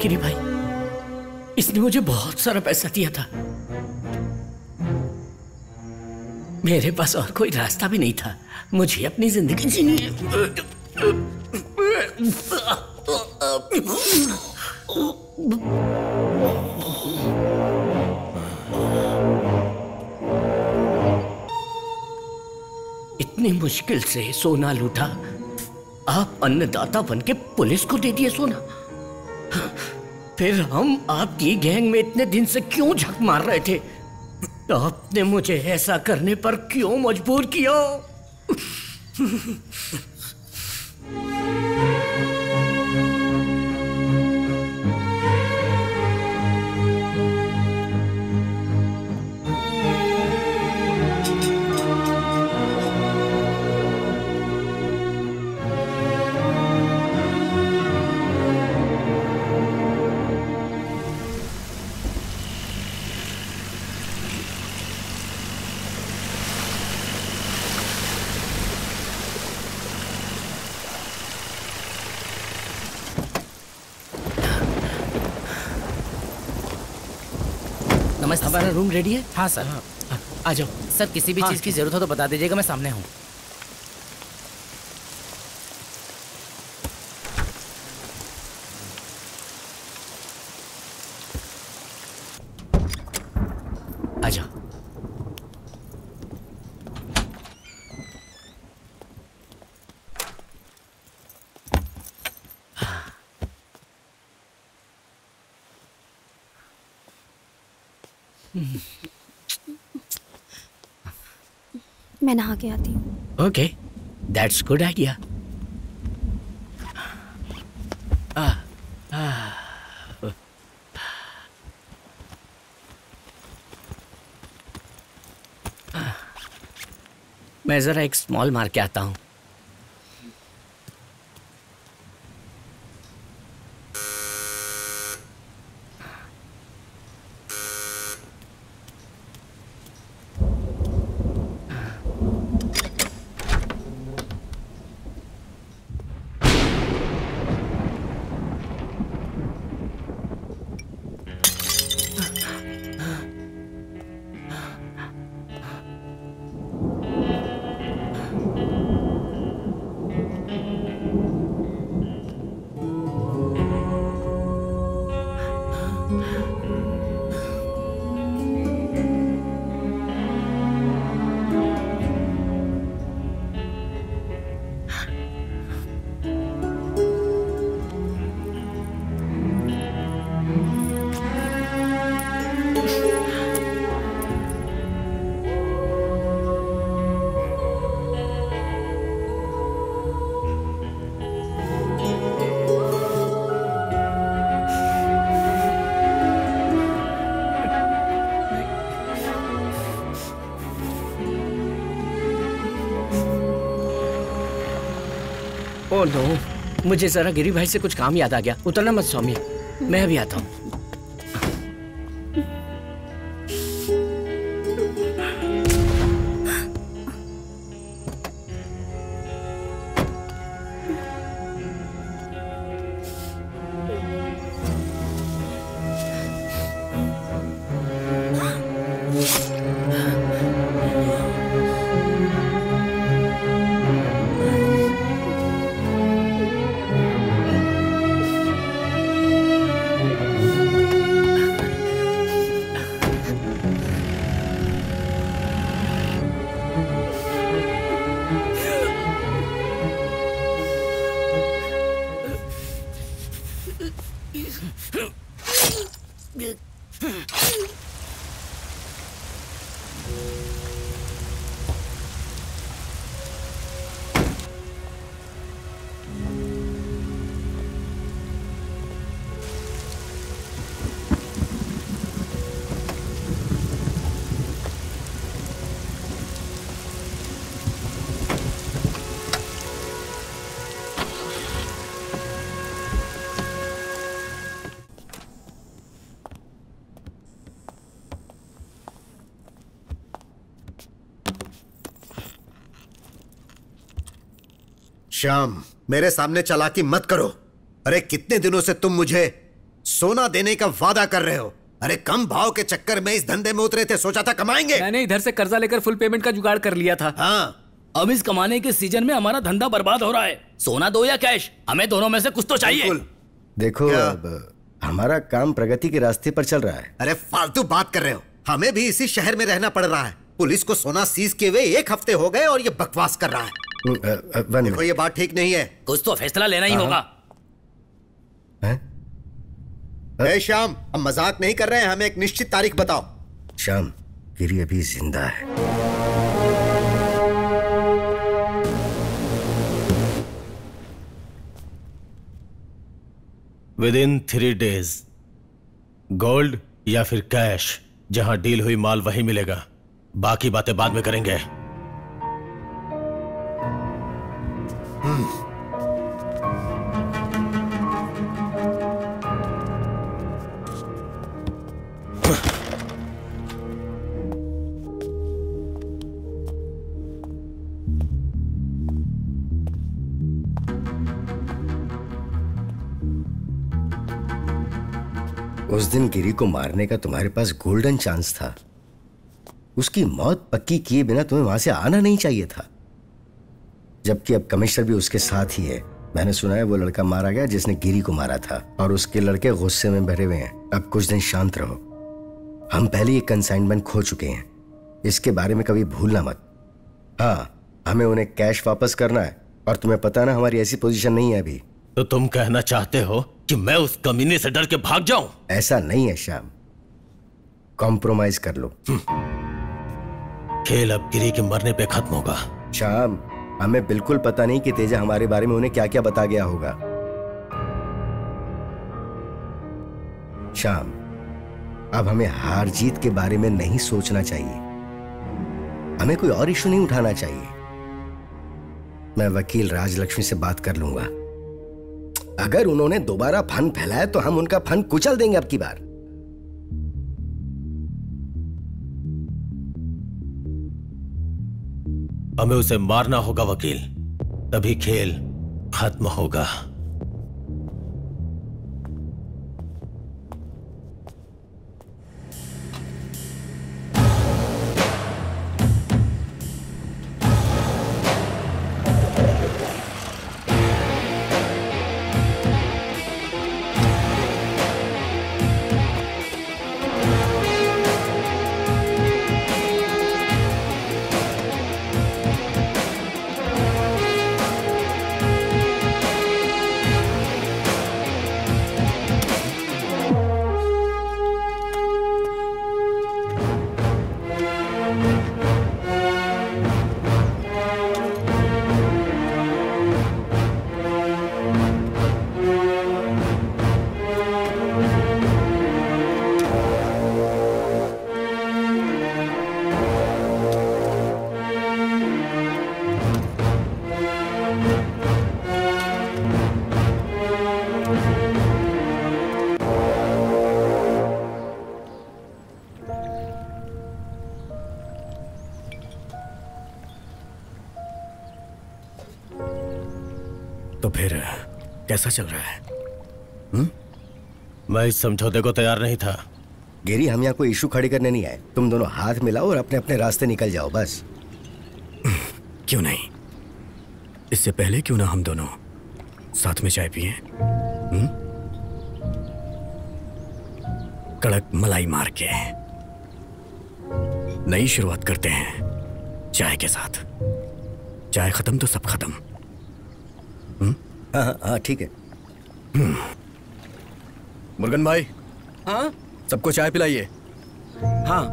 सॉरी गिरी भाई। इसने मुझे बहुत सारा पैसा दिया था। मेरे पास और कोई रास्ता भी नहीं था। मुझे अपनी ज़िंदगी जीनी इतनी मुश्किल से सोना लूटा। आप अन्नदाता बन के पुलिस को दे दिए सोना। फिर हम आपकी गैंग में इतने दिन से क्यों झक मार रहे थे? आपने मुझे ऐसा करने पर क्यों मजबूर किया? नमस्ते हमारा रूम रेडी है? हाँ सर हाँ, आ जाओ. सर किसी भी हाँ, चीज़ की ज़रूरत हो तो बता दीजिएगा मैं सामने हूँ. मैं नहा के आती हूँ। ओके दैट्स गुड आइडिया मैं ज़रा एक स्मॉल मार के आता हूँ। मुझे जरा गिरी भाई से कुछ काम याद आ गया। उतरना मत, स्वामी। मैं अभी आता हूँ। श्याम मेरे सामने चालाकी मत करो। अरे कितने दिनों से तुम मुझे सोना देने का वादा कर रहे हो? अरे कम भाव के चक्कर में इस धंधे में उतरे थे सोचा था कमाएँगे। मैंने इधर से कर्जा लेकर फुल पेमेंट का जुगाड़ कर लिया था। हाँ। अब इस कमाने के सीज़न में हमारा धंधा बर्बाद हो रहा है। सोना दो या कैश हमें दोनों में से कुछ तो चाहिए। देखो अब हमारा काम प्रगति के रास्ते पर चल रहा है। अरे फालतू बात कर रहे हो। हमें भी इसी शहर में रहना पड़ रहा है। पुलिस को सोना सीज किए हुए एक हफ़्ते हो गए और ये बकवास कर रहा है। देखो ये बात ठीक नहीं है। कुछ तो फैसला लेना ही हाँ। होगा। ए श्याम हम मज़ाक नहीं कर रहे हैं हमें एक निश्चित तारीख बताओ। श्याम गिरी अभी ज़िंदा है। Within three days gold या फिर कैश जहाँ डील हुई माल वही मिलेगा। बाकी बातें बाद में करेंगे। उस दिन गिरी को मारने का तुम्हारे पास गोल्डन चांस था। उसकी मौत पक्की किए बिना तुम्हें वहाँ से आना नहीं चाहिए था। जबकि अब कमिश्नर भी उसके साथ ही है। मैंने सुना है वो लड़का मारा गया जिसने गिरी को मारा था और उसके लड़के गुस्से में भरे हुए हैं। अब कुछ दिन शांत रहो। हम पहले ये कंसाइनमेंट खो चुके हैं। इसके बारे में कभी भूलना मत। हाँ हमें उन्हें कैश वापस करना है और तुम्हें पता ना हमारी ऐसी पोजीशन नहीं है अभी। तो तुम कहना चाहते हो कि मैं उस कमीने से डर के भाग जाऊँ? ऐसा नहीं है श्याम। कॉम्प्रोमाइज कर लो। खेल अब गिरी के मरने पे खत्म होगा। श्याम हमें बिल्कुल पता नहीं कि तेजा हमारे बारे में उन्हें क्या क्या बता गया होगा। श्याम, अब हमें हार जीत के बारे में नहीं सोचना चाहिए। हमें कोई और इशू नहीं उठाना चाहिए। मैं वकील राजलक्ष्मी से बात कर लूँगा। अगर उन्होंने दोबारा फन फैलाया तो हम उनका फन कुचल देंगे अब की बार। हमें उसे मारना होगा वकील। तभी खेल खत्म होगा। मैं इस समझौते को तैयार नहीं था। गिरी हम यहाँ कोई इशू खड़ी करने नहीं आए। तुम दोनों हाथ मिलाओ और अपने अपने रास्ते निकल जाओ बस। क्यों नहीं? इससे पहले क्यों ना हम दोनों साथ में चाय पिए? हम्म? कड़क मलाई मार के नई शुरुआत करते हैं चाय के साथ। चाय खत्म तो सब खत्म। हाँ हाँ हाँ ठीक है। मुर्गन भाई हाँ? सबको चाय पिलाइए। हाँ।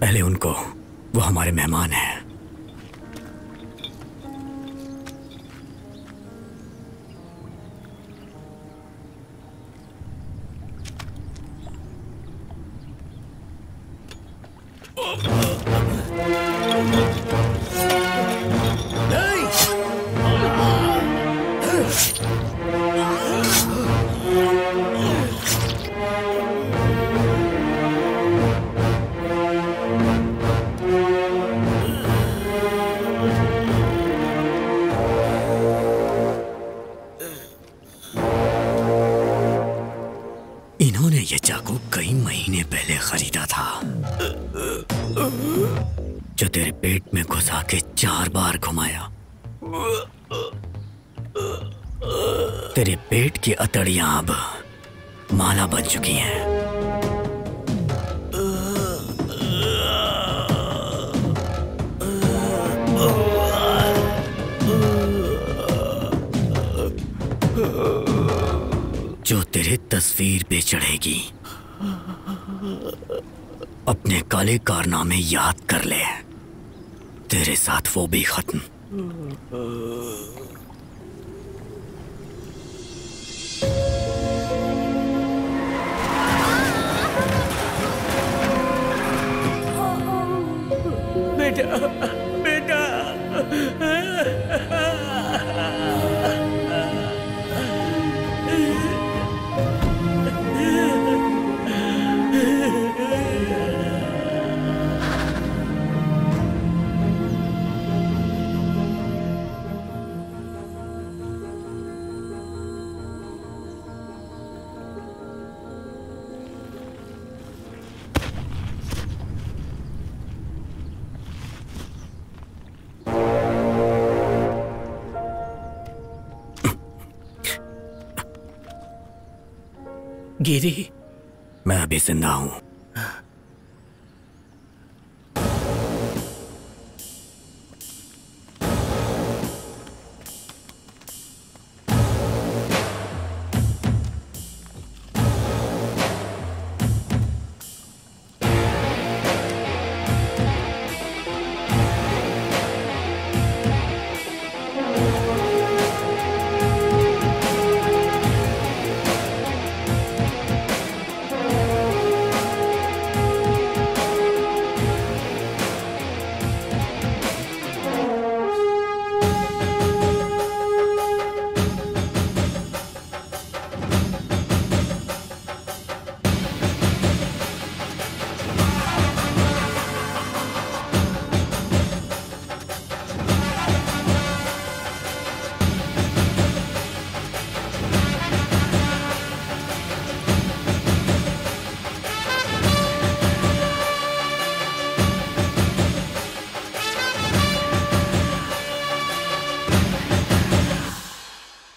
पहले उनको वो हमारे मेहमान हैं। याद कर ले। तेरे साथ वो भी खत्म। गिरी मैं अभी ज़िंदा हूँ